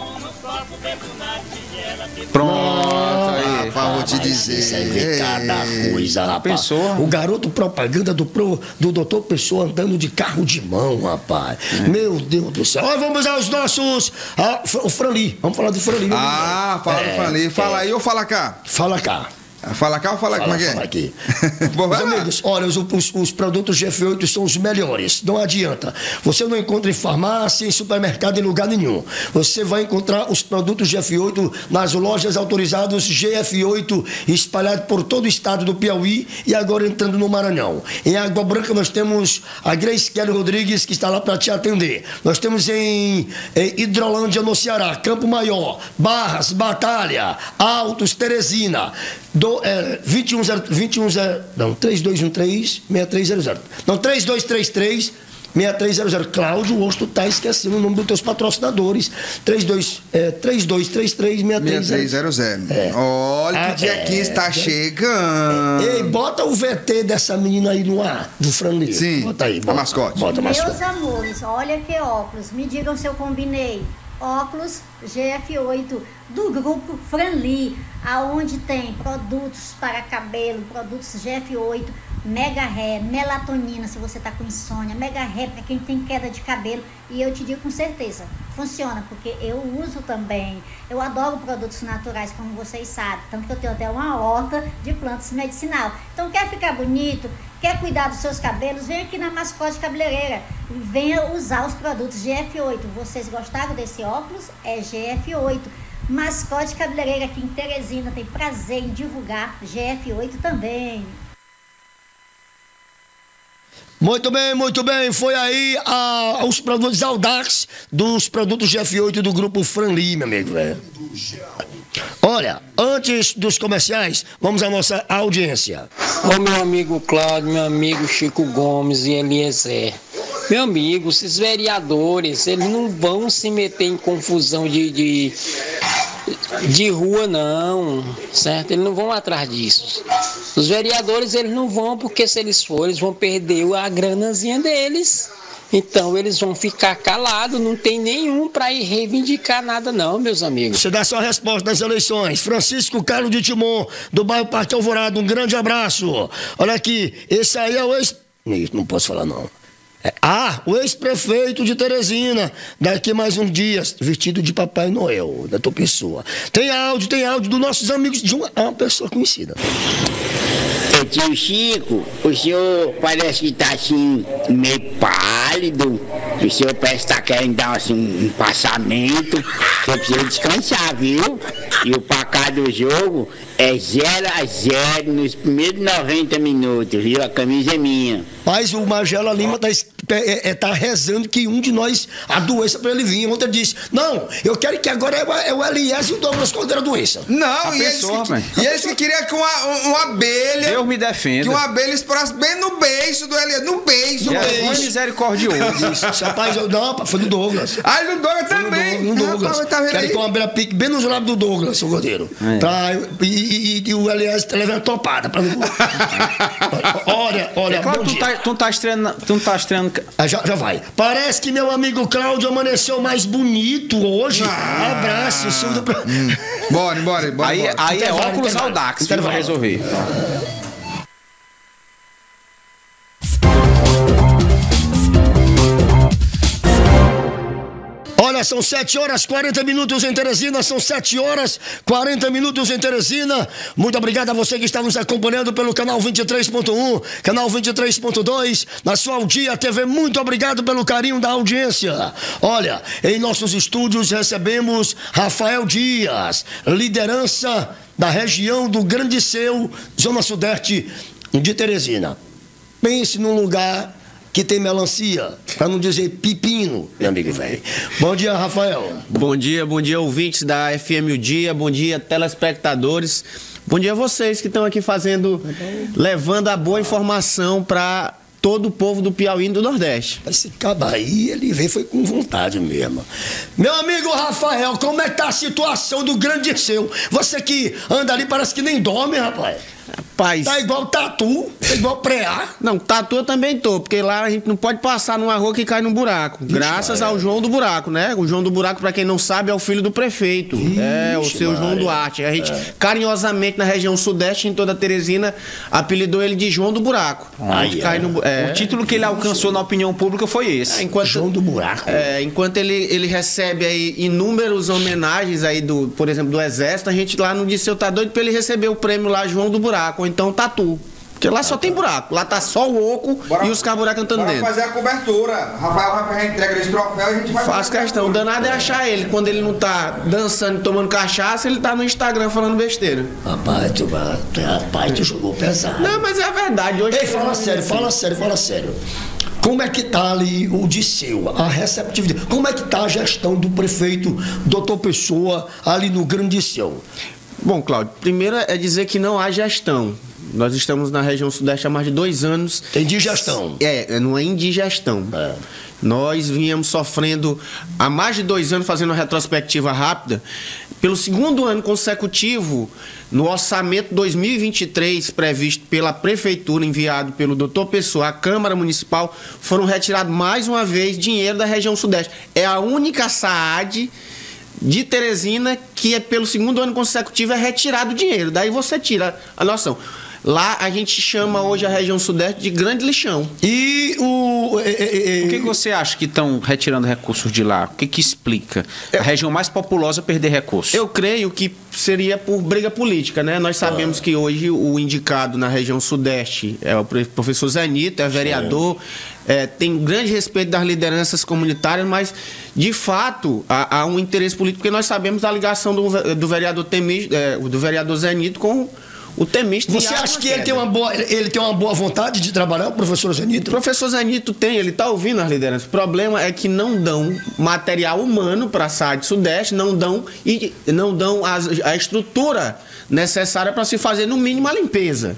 Pronto aí. Rapaz, vou te dizer. Isso aí vê cada coisa, rapaz. pensou? O garoto propaganda do, pro, do doutor Pessoa andando de carro de mão, rapaz. Meu Deus do céu. Ó, vamos aos nossos. Ah, o Franli. Vamos falar do Franli. meu Ah, fala, É, fala aí. Fala aí ou fala cá? Fala cá. Fala cá ou fala, como é que é? fala aqui. Bom, lá. amigos, olha, os, os- os produtos GF8 são os melhores. Não adianta. Você não encontra em farmácia, em supermercado, em lugar nenhum. Você vai encontrar os produtos GF8 nas lojas autorizadas GF8, espalhados por todo o estado do Piauí e agora entrando no Maranhão. Em Água Branca nós temos a Grace Kelly Rodrigues, que está lá para te atender. Nós temos em, em Hidrolândia, no Ceará, Campo Maior, Barras, Batalha, Altos, Teresina. Do, é, 21, 21, não, 3213-6300. Não, 3233 6300. Cláudio, hoje tu tá esquecendo o nome dos teus patrocinadores. 32, é, 3233 6300. 6300. É. Olha Ah, que dia é, 15 tá é. chegando. Ei, bota o VT dessa menina aí no ar, do Franley. Sim, Bota aí, a bota, mascote. Bota a mascote. Meus amores, olha que óculos. Me digam se eu combinei. Óculos GF8 do grupo Franli, aonde tem produtos para cabelo, produtos GF8, Mega Ré, melatonina se você tá com insônia, Mega Ré para quem tem queda de cabelo e eu te digo com certeza, funciona porque eu uso também. Eu adoro produtos naturais, como vocês sabem, tanto que eu tenho até uma horta de plantas medicinal. Então quer ficar bonito, quer cuidar dos seus cabelos, vem aqui na Mascote Cabeleireira venha usar os produtos GF8. Vocês gostaram desse óculos? É GF8. Mascote Cabeleireira aqui em Teresina tem prazer em divulgar GF8 também. Muito bem, muito bem. Foi aí a, os produtos Audax dos produtos GF8 do grupo Franli, meu amigo. É. Olha, antes dos comerciais, vamos à nossa audiência. Ô meu amigo Cláudio, meu amigo Chico Gomes e Eliezer. Meu amigo, esses vereadores, eles não vão se meter em confusão de, de, de rua, não, certo? Eles não vão atrás disso. Os vereadores, eles não vão, porque se eles forem, eles vão perder a granazinha deles. Então eles vão ficar calados, não tem nenhum para ir reivindicar nada não, meus amigos. Você dá sua resposta das eleições. Francisco Carlos de Timon, do bairro Parque Alvorada, um grande abraço. Olha aqui, esse aí é o ex... Não posso falar não. É, ah, o ex-prefeito de Teresina, daqui mais uns dias, vestido de Papai Noel, da tua pessoa. Tem áudio, tem áudio dos nossos amigos de uma, uma pessoa conhecida. Ô tio Chico, o senhor parece que tá assim, meio pálido. O senhor parece que tá querendo dar assim, um passamento. Eu preciso descansar, viu? E o placar do jogo é 0 a 0 nos primeiros 90 minutos, viu? A camisa é minha. Mas o Magela Lima tá, es- é, é, tá rezando que um de nós adoeça pra ele vir. Ontem ele disse: Não, eu quero que agora é, o- é o Elias e o Douglas Cordeiro adoeça. Não, A e, eles que, e eles que queriam que uma, uma abelha. Deus me defenda. Que uma abelha explorasse bem no beiço do Elias. No beiço, Jesus beiço. é misericordioso. Isso, rapaz, eu- não, rapaz, foi do Douglas. Ah, e no Douglas também. No Douglas. Rapaz, tá vendo Quero aí? que uma abelha pique bem nos lábios do Douglas, seu Cordeiro. É. Pra, e, e- e o Elias leva uma topada. Pra... olha, olha, É claro tu dia. tá, tu não tá estreando. Tu não tá estreando. Ah, já, já vai. Parece que meu amigo Cláudio amanheceu mais bonito hoje. Ah. Abraço, seu do... Bora, bora, bora. Aí, bora. aí é óculos intervalo. Audax que Intervalo. vai resolver. Olha, são 7 horas 40 minutos em Teresina, são 7 horas 40 minutos em Teresina. Muito obrigado a você que está nos acompanhando pelo canal 23.1, canal 23.2, na sua Aldia TV. Muito obrigado pelo carinho da audiência. Olha, em nossos estúdios recebemos Rafael Dias, liderança da região do Grande Seu, Zona Sudeste de Teresina. Pense num lugar que tem melancia, para não dizer pepino, meu amigo velho. Bom dia, Rafael. Bom dia, bom dia ouvintes da FM O Dia, bom dia telespectadores. Bom dia a vocês que estão aqui fazendo, levando a boa informação para todo o povo do Piauí e do Nordeste. Esse cabo aí, ele veio foi com vontade mesmo. Meu amigo Rafael, como é que tá a situação do Grande Seu? Você que anda ali parece que nem dorme, rapaz. Rapaz, Tá igual tatu, tá igual preá. não, tatu eu também tô, porque lá a gente não pode passar numa rua que cai num buraco. graças Maria. ao João do Buraco, né? O João do Buraco, para quem não sabe, é o filho do prefeito. é, o seu João Maria. Duarte. A gente, carinhosamente, na região sudeste, em toda a Teresina, apelidou ele de João do Buraco. Ai, ai. no é. O título que ele alcançou na opinião pública foi esse. Enquanto, João do Buraco. É, enquanto ele, ele recebe aí inúmeras homenagens aí do, por exemplo, do Exército, a gente lá no Disseu tá doido pra ele receber o prêmio lá João do Buraco, ou então Tatu. Porque lá só tem buraco. Lá tá só o oco Bora- e os caburacos cantando Bora dentro. fazer a cobertura. Rafael vai pra gente entrega esse troféu e a gente vai Faz questão. O danado é achar ele. Quando ele não tá dançando e tomando cachaça, ele tá no Instagram falando besteira. Rapaz, tu, rapaz, tu jogou pesado. Não, mas é a verdade. Hoje Ei, fala sério, fala sério, fala sério. Como é que tá ali o Disseu, a receptividade? Como é que tá a gestão do prefeito Doutor Pessoa ali no Grande Disseu? Bom, Cláudio, primeiro é dizer que não há gestão. Nós estamos na região sudeste há mais de dois anos. Tem digestão. É, não é indigestão. É. Nós vínhamos sofrendo há mais de dois anos, fazendo uma retrospectiva rápida, pelo segundo ano consecutivo, no orçamento 2023, previsto pela Prefeitura, enviado pelo doutor Pessoa à Câmara Municipal, foram retirados mais uma vez dinheiro da região sudeste. É a única SAAD de Teresina que é pelo segundo ano consecutivo é retirado dinheiro. Daí você tira a noção. Lá a gente chama hoje a região sudeste de grande lixão. E o. Por que, que você acha que estão retirando recursos de lá? O que, que explica? A região mais populosa perder recursos. Eu creio que seria por briga política, né? Nós sabemos que hoje o indicado na região sudeste é o professor Zenito, é vereador, é, tem grande respeito das lideranças comunitárias, mas de fato há, há um interesse político, porque nós sabemos da ligação do, do vereador Temis, é, do vereador Zenito com o Temis. Você acha que ele tem, uma boa, ele tem uma boa vontade de trabalhar, o professor O Zenito? professor Zanito tem, ele está ouvindo as lideranças. O problema é que não dão material humano para a SAD Sudeste, não dão, e não dão as- a estrutura necessária para se fazer, no mínimo, a limpeza.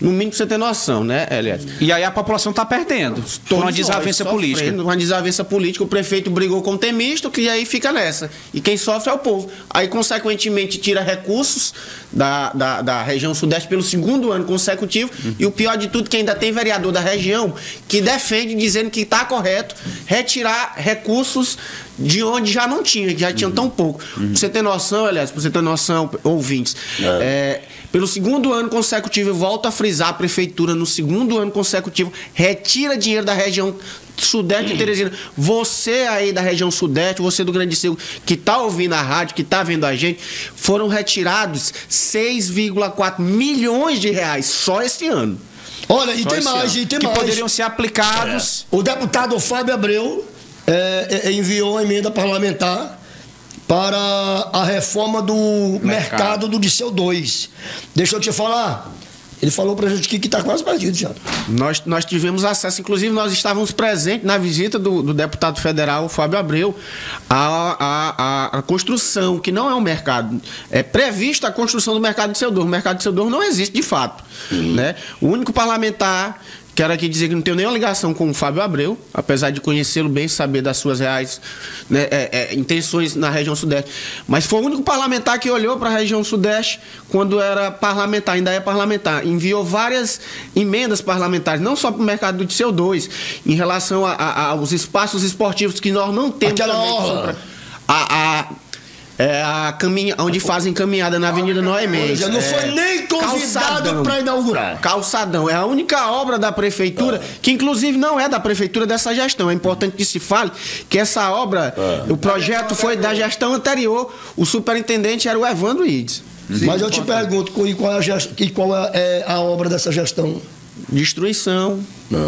No mínimo você ter noção, né, Elias? E aí a população está perdendo por uma Todos desavença nós política. sofrendo Uma desavença política, o prefeito brigou com o Temisto, que aí fica nessa. E quem sofre é o povo. Aí, consequentemente, tira recursos da, da, da região sudeste pelo segundo ano consecutivo. E o pior de tudo, que ainda tem vereador da região que defende, dizendo que está correto retirar recursos de onde já não tinha, que já tinham tão pouco. Pra você ter noção, aliás, pra você ter noção, ouvintes, é, pelo segundo ano consecutivo, eu volto a frisar, a prefeitura no segundo ano consecutivo retira dinheiro da região sudeste de Teresina. Você aí da região sudeste, você do Grande Sul, que tá ouvindo a rádio, que tá vendo a gente, foram retirados 6,4 milhões de reais só esse ano. Olha, e Só tem mais, ano. e tem que mais. poderiam ser aplicados. O deputado Fábio Abreu é, é, enviou uma emenda parlamentar para a reforma do mercado, do Liceu 2. Deixa eu te falar. Ele falou pra gente que tá quase perdido já. Nós, nós tivemos acesso, inclusive nós estávamos presentes na visita do, do deputado federal Fábio Abreu à, à, construção, que não é um mercado. É prevista a construção do mercado de Seudor. O mercado de Seudor não existe de fato. Né? O único parlamentar Quero aqui dizer que não tenho nenhuma ligação com o Fábio Abreu, apesar de conhecê-lo bem, saber das suas reais né, é, é, intenções na região sudeste. Mas foi o único parlamentar que olhou para a região sudeste quando era parlamentar, ainda é parlamentar. Enviou várias emendas parlamentares, não só para o mercado do Disseu 2, em relação aos espaços esportivos que nós não temos. Aquela orla. a, a, é a caminha, onde fazem caminhada na Avenida Noé Mendes. Já não É, foi nem convidado calçadão. para inaugurar. Calçadão. É a única obra da prefeitura, que inclusive não é da prefeitura dessa gestão. É importante que se fale que essa obra, o projeto foi da gestão anterior. O superintendente era o Evandro Ides. Mas eu te pergunto, e qual é a, gest- e qual é, é a obra dessa gestão? Destruição,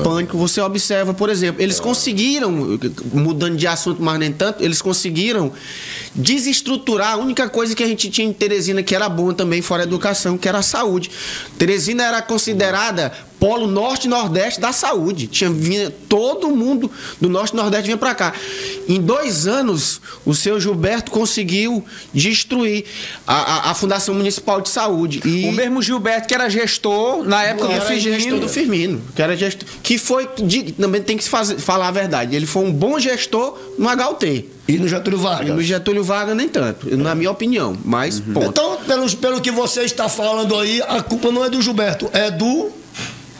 pânico. Você observa, por exemplo, eles conseguiram, mudando de assunto, mas nem tanto, eles conseguiram desestruturar a única coisa que a gente tinha em Teresina que era boa também, fora a educação, que era a saúde. Teresina era considerada polo norte e nordeste da saúde. Tinha vinha, todo mundo do norte e nordeste vinha para cá. Em dois anos, o seu Gilberto conseguiu destruir a, a- a Fundação Municipal de Saúde. E O mesmo Gilberto que era gestor na época do era gestor Firmino. do Firmino, que era gestor, que foi de- também tem que se fazer- falar a verdade. Ele foi um bom gestor no HUT. E no Getúlio Vargas? E no Getúlio Vargas nem tanto, na minha opinião. Mas ponto. Então, pelo, pelo que você está falando aí, a culpa não é do Gilberto, é do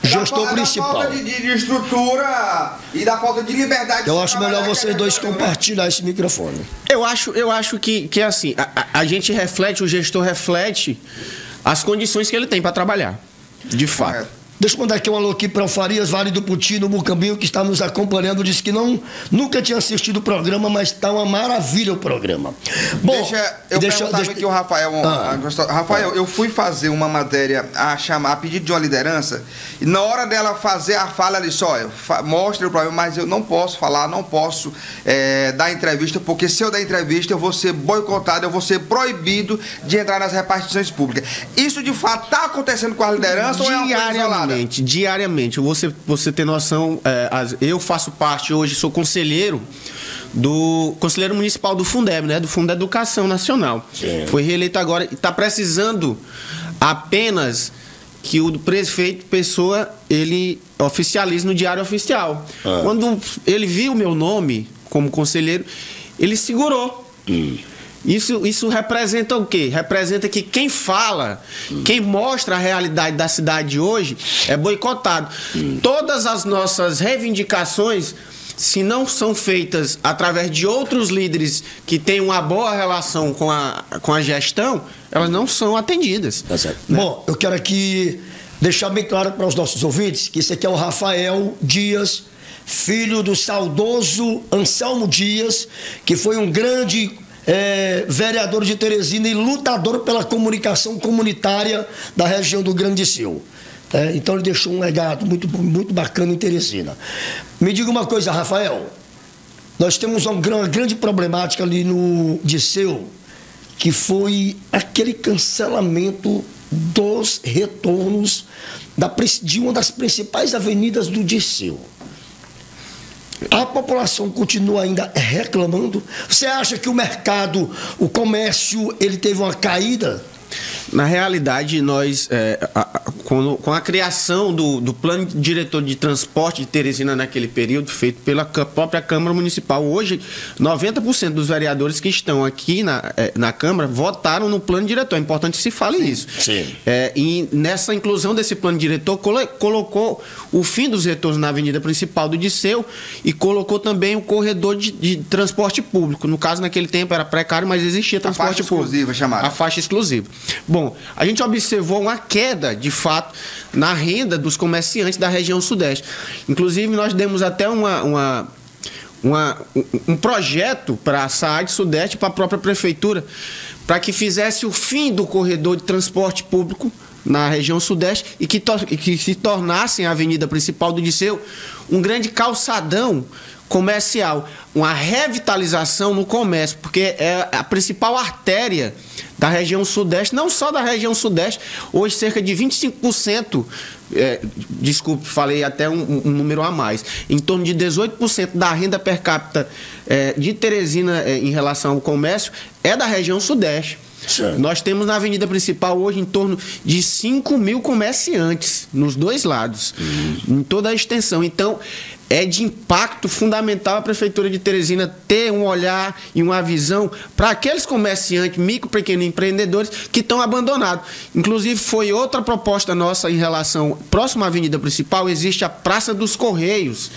gestor da, principal. Da falta de, de- estrutura e da falta de liberdade. Eu de acho melhor que vocês é dois né? compartilhar esse microfone. Eu acho, eu acho que, que é assim, a, a- a gente reflete, o gestor reflete as condições que ele tem para trabalhar. De fato. Deixa eu mandar aqui um alô aqui para o Farias Vale do Puti, no Mucambinho, que está nos acompanhando. Disse que não, nunca tinha assistido o programa, mas está uma maravilha o programa. Bom, deixa eu perguntar aqui o Rafael. Ah. a- gosto- Rafael, eu fui fazer uma matéria a chamar, a pedido de uma liderança, e na hora dela fazer a fala, ela disse: olha, mostre o problema, mas eu não posso falar, não posso eh, dar entrevista, porque se eu der entrevista, eu vou ser boicotado, eu vou ser proibido de entrar nas repartições públicas. Isso de fato está acontecendo com a liderança ou é uma coisa isolada? Diariamente, diariamente. Você, você tem noção, é, eu faço parte hoje, sou conselheiro do conselheiro municipal do Fundeb, né? Do Fundo da Educação Nacional. Foi reeleito agora e está precisando apenas que o prefeito Pessoa ele oficialize no diário oficial. Ah. Quando ele viu o meu nome como conselheiro, ele segurou. Isso, isso representa o quê? Representa que quem fala, quem mostra a realidade da cidade de hoje é boicotado. Todas as nossas reivindicações, se não são feitas através de outros líderes que têm uma boa relação com a, com a gestão, elas não são atendidas. Tá certo. Bom, eu quero aqui deixar bem claro para os nossos ouvintes que esse aqui é o Rafael Dias, filho do saudoso Anselmo Dias, que foi um grande eh, vereador de Teresina e lutador pela comunicação comunitária da região do Grande Sil. É, então ele deixou um legado muito, muito bacana em Teresina. Me diga uma coisa, Rafael. Nós temos uma, gran- uma grande problemática ali no Disseu, que foi aquele cancelamento dos retornos da, de uma das principais avenidas do Disseu. A população continua ainda reclamando. Você acha que o mercado, o comércio, ele teve uma caída? Na realidade, nós, é, a- a- com, com a criação do, do plano diretor de transporte de Teresina naquele período, feito pela própria Câmara Municipal, hoje 90% dos vereadores que estão aqui na, é, na Câmara votaram no plano diretor. É importante que se fale isso. sim. É, e nessa inclusão desse plano diretor, colo- colocou o fim dos retornos na avenida principal do Disseu e colocou também o corredor de, de transporte público. No caso, naquele tempo era precário, mas existia transporte faixa público. exclusiva, chamada. A faixa exclusiva. Bom, a gente observou uma queda, de fato, na renda dos comerciantes da região sudeste. Inclusive, nós demos até uma. uma uma- um- projeto para a SAAD Sudeste, para a própria prefeitura, para que fizesse o fim do corredor de transporte público na região sudeste e que, que se tornasse a avenida principal do Disseu um grande calçadão comercial, uma revitalização no comércio, porque é a principal artéria da região sudeste, não só da região sudeste, hoje cerca de 25%, é, desculpe, falei até um, um número a mais, em torno de 18% da renda per capita é, de Teresina é, em relação ao comércio é da região sudeste. Nós temos na avenida principal hoje em torno de 5 mil comerciantes nos dois lados, em toda a extensão. Então, é de impacto fundamental a Prefeitura de Teresina ter um olhar e uma visão para aqueles comerciantes, micro, pequenos empreendedores que estão abandonados. Inclusive, foi outra proposta nossa em relação. Próxima à avenida principal existe a Praça dos Correios,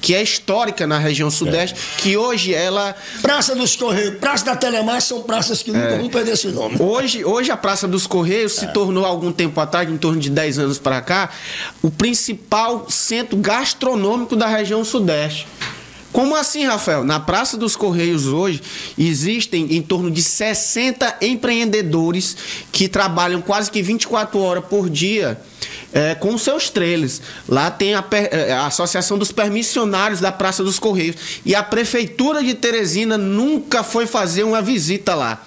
que é histórica na região sudeste, que hoje ela. Praça dos Correios, Praça da Telemar são praças que nunca vão perder esse nome. Hoje, hoje a Praça dos Correios se tornou, algum tempo atrás, em torno de 10 anos para cá, o principal centro gastronômico da região sudeste. Como assim, Rafael? Na Praça dos Correios hoje existem em torno de 60 empreendedores que trabalham quase que 24 horas por dia é, com seus trailers. Lá tem a, é, a Associação dos Permissionários da Praça dos Correios. E a Prefeitura de Teresina nunca foi fazer uma visita lá.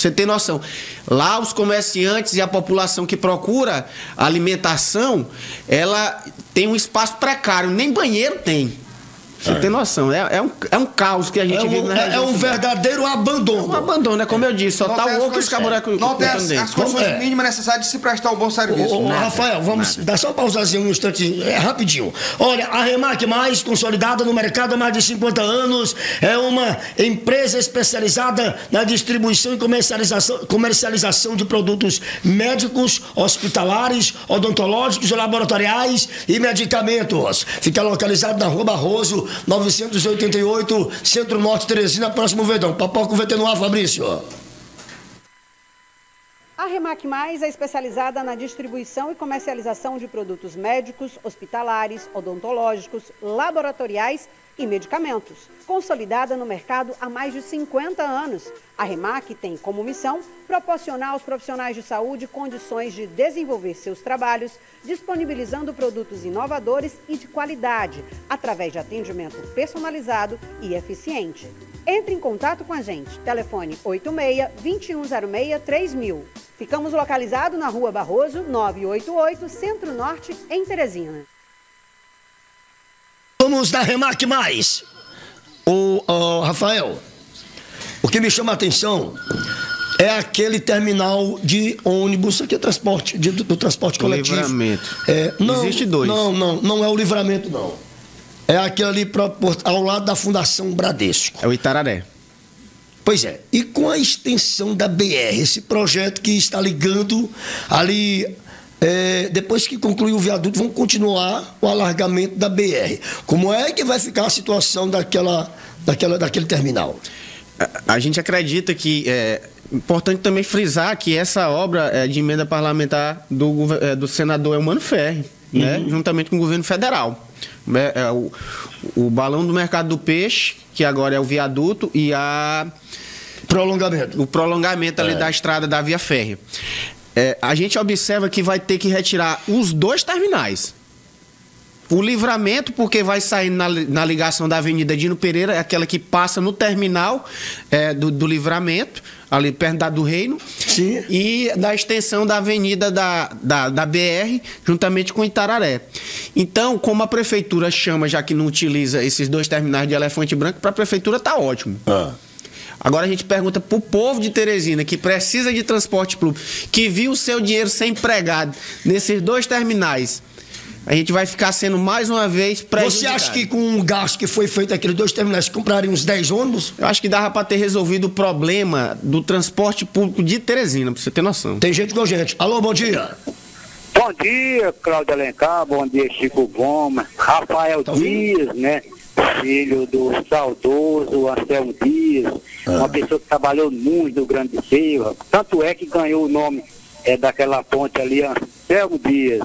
Você ter noção. Lá os comerciantes e a população que procura alimentação, ela tem um espaço precário, nem banheiro tem. Você tem noção, é, é, um, é um caos que a gente É vive um, na é- região. é um verdadeiro abandono. Um abandono, é como eu disse, só Não tá tem o as oco e os caburacos. Não tem as, as condições É. mínimas necessárias de se prestar um bom serviço. Ô, ô, Nada. Rafael, vamos dar só uma pausazinha um instante, é, rapidinho. Olha, a Remac Mais, consolidada no mercado há mais de 50 anos, é uma empresa especializada na distribuição e comercialização, comercialização de produtos médicos, hospitalares, odontológicos, laboratoriais e medicamentos. Fica localizado na Rua Barroso, 988, Centro-Norte, Teresina, próximo Verdão. Papoca VT no ar, Fabrício. A Remac Mais é especializada na distribuição e comercialização de produtos médicos, hospitalares, odontológicos, laboratoriais e medicamentos. Consolidada no mercado há mais de 50 anos, a Remac tem como missão proporcionar aos profissionais de saúde condições de desenvolver seus trabalhos, disponibilizando produtos inovadores e de qualidade, através de atendimento personalizado e eficiente. Entre em contato com a gente. Telefone 86 2106 3000. Ficamos localizados na Rua Barroso, 988, Centro-Norte, em Teresina. Vamos da Remac Mais. O ó, Rafael, o que me chama a atenção é aquele terminal de ônibus, aqui é transporte, de- do, do transporte O coletivo. livramento. É, não, Existe dois. Não, não, não é o livramento, não. É aquele ali pro- ao lado da Fundação Bradesco. É o Itararé. Pois é, e com a extensão da BR, esse projeto que está ligando ali, é, depois que concluir o viaduto, vão continuar o alargamento da BR. Como é que vai ficar a situação daquela, daquela, daquele terminal? A, a gente acredita que é importante também frisar que essa obra é de emenda parlamentar do, é, do senador Elmano Ferri, né, juntamente com o governo federal. É, é o, o balão do mercado do peixe, que agora é o viaduto, e a prolongamento. o prolongamento ali É. da estrada da via férrea. É, a gente observa que vai ter que retirar os dois terminais. O livramento, porque vai sair na, na ligação da Avenida Dino Pereira, é aquela que passa no terminal é, do, do livramento, ali perto da do Reino. Sim. E da extensão da Avenida da, da, da BR, juntamente com Itararé. Então, como a prefeitura chama, já que não utiliza esses dois terminais de elefante branco, para a prefeitura tá ótimo. Agora a gente pergunta pro povo de Teresina que precisa de transporte público, que viu o seu dinheiro ser empregado nesses dois terminais. A gente vai ficar sendo mais uma vez Você prejudicado. acha que com o gasto que foi feito aqueles dois terminais, comprariam uns 10 ônibus? Eu acho que dava pra ter resolvido o problema do transporte público de Teresina, pra você ter noção. Tem gente com gente. Alô, bom dia. Bom dia, Cláudio Alencar, bom dia, Chico Gomes, Rafael Dias, né? Filho do saudoso Anselmo Dias, uma pessoa que trabalhou muito no Grande Seio, tanto é que ganhou o nome é, daquela ponte ali, Anselmo Dias,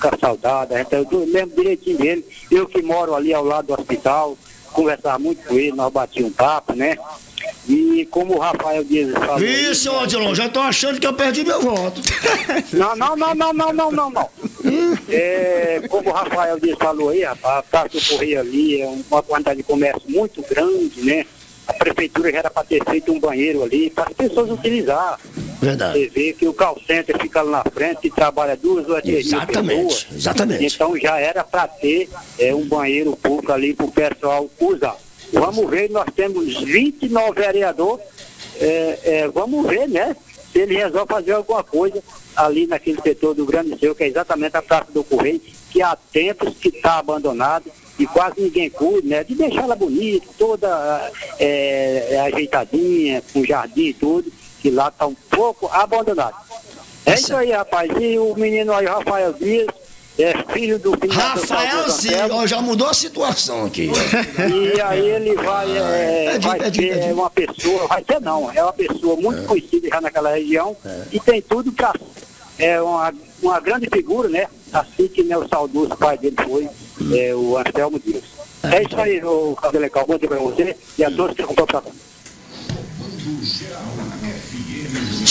com a saudade, a gente, eu lembro direitinho dele, eu que moro ali ao lado do hospital, conversava muito com ele, nós batíamos um papo, né? E como o Rafael Dias falou... Ih, seu Odilon, já tô achando que eu perdi meu voto. Não, não, não, não, não, não, não, não. É, como o Rafael Dias falou aí, rapaz, a Praça do Correio ali é uma quantidade de comércio muito grande, né? A prefeitura já era para ter feito um banheiro ali para as pessoas utilizar. Verdade. Você vê que o call center fica lá na frente e trabalha duas ou três Exatamente, pessoas. exatamente. Então já era para ter é, um banheiro público ali para o pessoal usar. Vamos ver, nós temos 29 vereadores, é, é, vamos ver, né? Se ele resolve fazer alguma coisa ali naquele setor do Grande Seu, que é exatamente a Praça do Correio, que há tempos que está abandonado e quase ninguém cuida, né? De deixar ela bonita, toda é, ajeitadinha, com jardim e tudo, que lá está um pouco abandonado. É isso aí, rapaz. E o menino aí, Rafael Dias, é filho do filho Rafaelzinho, ó, já mudou a situação aqui. E aí ele vai, é, É de- vai é ser é uma pessoa, vai ser não, é uma pessoa muito conhecida já naquela região e tem tudo para é uma, uma grande figura, né? Assim que né, o saudoso pai dele foi, é, o Anselmo Dias. É isso aí, o Cabelo Legal. Bom dia pra você e a todos que acompanham o.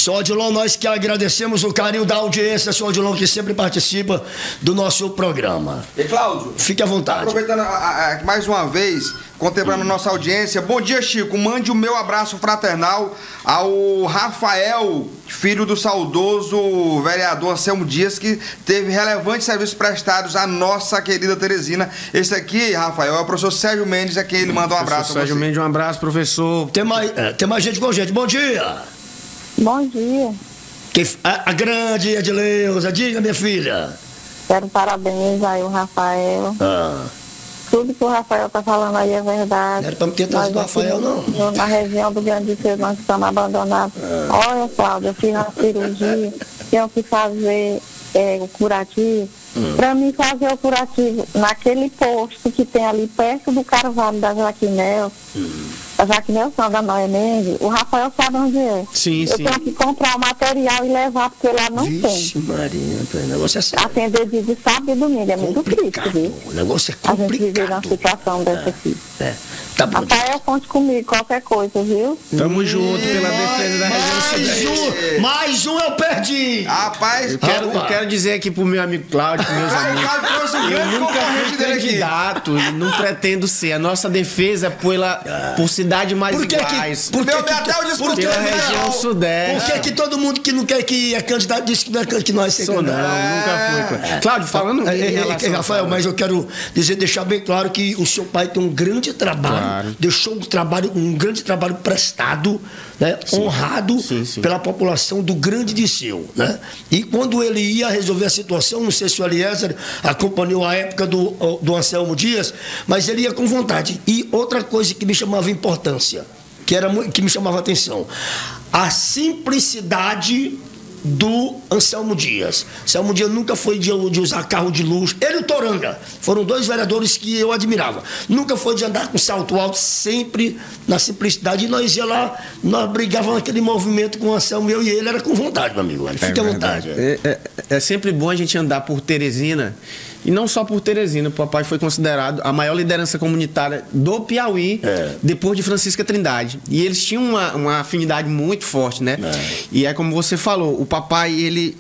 Senhor Odilon, nós que agradecemos o carinho da audiência, senhor Odilon, que sempre participa do nosso programa. E Cláudio, Fique à vontade. aproveitando a- a- a- mais uma vez, contemplando a nossa audiência, bom dia, Chico. Mande o meu abraço fraternal ao Rafael, filho do saudoso vereador Anselmo Dias, que teve relevantes serviços prestados à nossa querida Teresina. Esse aqui, Rafael, é o professor Sérgio Mendes, a quem ele manda um abraço. Professor Sérgio. Mendes, um abraço, professor. Tem mais, é, tem mais gente com gente. Bom dia. Bom dia. Que, a, a grande Edileuza, diga, minha filha. Quero parabenizar aí o Rafael. Ah, Tudo que o Rafael tá falando aí é verdade. não era pra me trazido o Rafael, não. Na região do Grande Rio nós estamos abandonados. Olha, Cláudio, eu fiz uma cirurgia, tenho que fazer é, o curativo. Para mim fazer o curativo naquele posto que tem ali perto do Carvalho da Jaquinel, da Jaquinel não, da Noé Mendes, o Rafael sabe onde é. Sim, eu sim. tenho que comprar o material e levar, porque lá não tem. Vixe, Maria, o negócio é sério. Atender dia de sábado e domingo, é muito triste, viu? O negócio é A gente vive complicado. numa situação dessa aqui. É, tá bom. Rafael, conte comigo, qualquer coisa, viu? Tamo junto pela defesa da região Mais sudeste. um, mais um eu perdi. Rapaz, Eu quero, eu quero dizer aqui pro meu amigo Cláudio, pros meus Cláudio, amigos. Eu nunca fui candidato e não pretendo ser. A nossa defesa é pela, por cidade mais Por que iguais. que, por que, Deu que, o discurso por que, região por sudeste. que, que todo mundo que não quer que é candidato diz que não é can- que nós Sou não, candidato? nunca fui. Cláudio, falando É, em é, é, a- Rafael, mas eu quero dizer, deixar bem claro que o seu pai tem um grande trabalho, Claro. deixou um trabalho, um grande trabalho prestado, né, honrado Sim, sim. pela população do Grande Disseu, né? E quando ele ia resolver a situação, não sei se o Eliezer acompanhou a época do, do Anselmo Dias, mas ele ia com vontade. E outra coisa que me chamava importância, que era que me chamava atenção, a simplicidade do Anselmo Dias. Anselmo Dias nunca foi de, de usar carro de luxo. Ele e o Toranga foram dois vereadores que eu admirava. Nunca foi de andar com salto alto, sempre na simplicidade. E nós ia lá, nós brigávamos naquele movimento com o Anselmo, eu e ele, era com vontade, meu amigo. Fique à vontade. É, é- é sempre bom a gente andar por Teresina. E não só por Teresina, o papai foi considerado a maior liderança comunitária do Piauí, depois de Francisca Trindade. E eles tinham uma, uma afinidade muito forte, né? E é como você falou, o papai, ele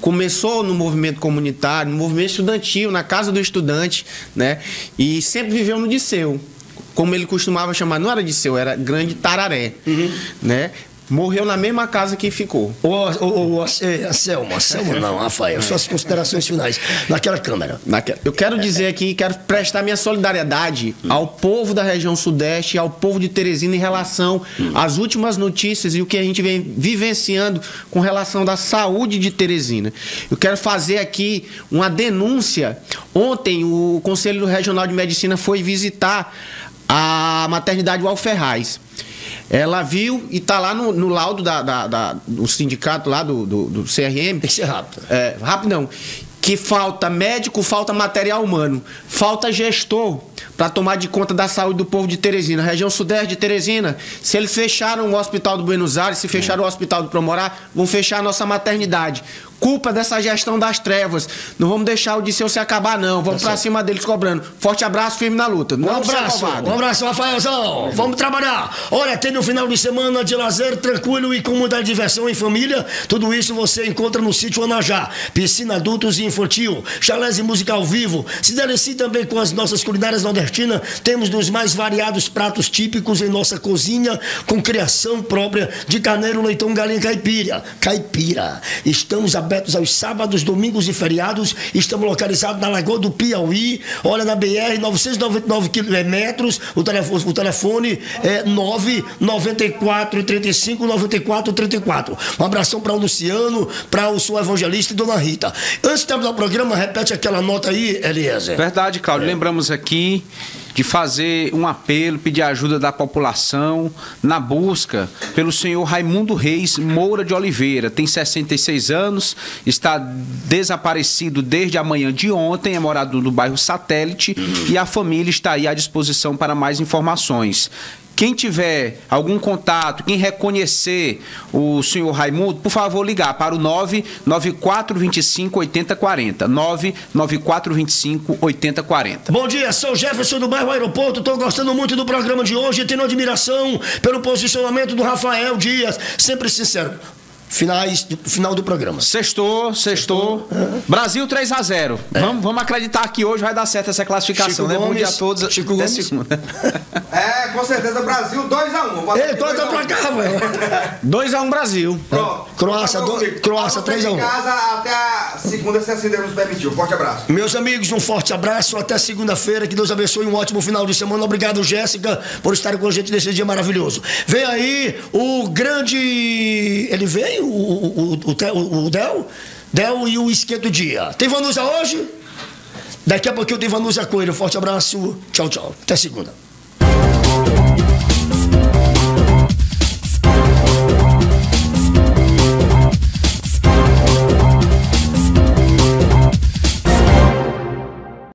começou no movimento comunitário, no movimento estudantil, na casa do estudante, né? E sempre viveu no Disseu. Como ele costumava chamar, não era Disseu, era Grande Tararé, né? Morreu na mesma casa que ficou. Ô, ô, ô, Anselmo, Anselmo não, Rafael, suas considerações finais. Naquela câmera. Naquela- Eu quero dizer aqui, quero prestar minha solidariedade ao povo da região sudeste ao povo de Teresina em relação às últimas notícias e o que a gente vem vivenciando com relação da saúde de Teresina. Eu quero fazer aqui uma denúncia. Ontem o Conselho Regional de Medicina foi visitar a maternidade Walferraz. Ela viu e está lá no, no laudo da, da- da- do sindicato lá do, do, do CRM. Tem que ser rápido. É, rápido não. Que falta médico, falta material humano, falta gestor para tomar de conta da saúde do povo de Teresina. Região sudeste de Teresina, se eles fecharam o hospital do Buenos Aires, se fecharam o hospital do Promorá, vão fechar a nossa maternidade. Culpa dessa gestão das trevas. Não vamos deixar o Disseu se acabar, não. Vamos pra cima deles cobrando. Forte abraço, firme na luta. Não Um ser abraço, um abraço, Rafaelzão. Vamos trabalhar. Olha, tem no final de semana de lazer tranquilo e com muita diversão em família. Tudo isso você encontra no sítio Anajá. Piscina adultos e infantil, chalés e música ao vivo. Se delecie também com as nossas culinárias nordestinas. Temos dos mais variados pratos típicos em nossa cozinha, com criação própria de carneiro, leitão, galinha caipira. Caipira. Estamos abertos aos sábados, domingos e feriados. Estamos localizados na Lagoa do Piauí. Olha, na BR 999 quilômetros. O telefone, o telefone é 994 35 94 34. Um abração para o Luciano, para o seu evangelista e Dona Rita. Antes de terminar o programa, repete aquela nota aí, Eliezer. Verdade, É. Cláudio. Lembramos aqui de fazer um apelo, pedir ajuda da população na busca pelo senhor Raimundo Reis Moura de Oliveira. Tem 66 anos, está desaparecido desde a manhã de ontem, é morador do bairro Satélite e a família está aí à disposição para mais informações. Quem tiver algum contato, quem reconhecer o senhor Raimundo, por favor, ligar para o 99425 8040. 99425 8040. Bom dia, sou Jefferson do bairro Aeroporto. Estou gostando muito do programa de hoje e tenho admiração pelo posicionamento do Rafael Dias. Sempre sincero. Finais, final do programa. Sextou, sextou. Brasil 3 a 0 Vamos, vamos acreditar que hoje vai dar certo essa classificação, Chico né? Bom Gomes, dia a todos. Chico Até Gomes. segunda. É, com certeza, Brasil 2x1. Ei, toca pra cá, velho. 2x1 Brasil. Croácia, do, Croácia 3 a 1 Em casa até a segunda, se assim Deus nos permitiu. Forte abraço. Meus amigos, um forte abraço. Até segunda-feira. Que Deus abençoe. Um ótimo final de semana. Obrigado, Jéssica, por estar com a gente nesse dia maravilhoso. Vem aí o grande. Ele veio? O, o, o, o, Del? Del e o Esquento Dia. Tem Vanusa hoje? Daqui a pouquinho tem Vanusa Coelho. Forte abraço. Tchau, tchau. Até segunda.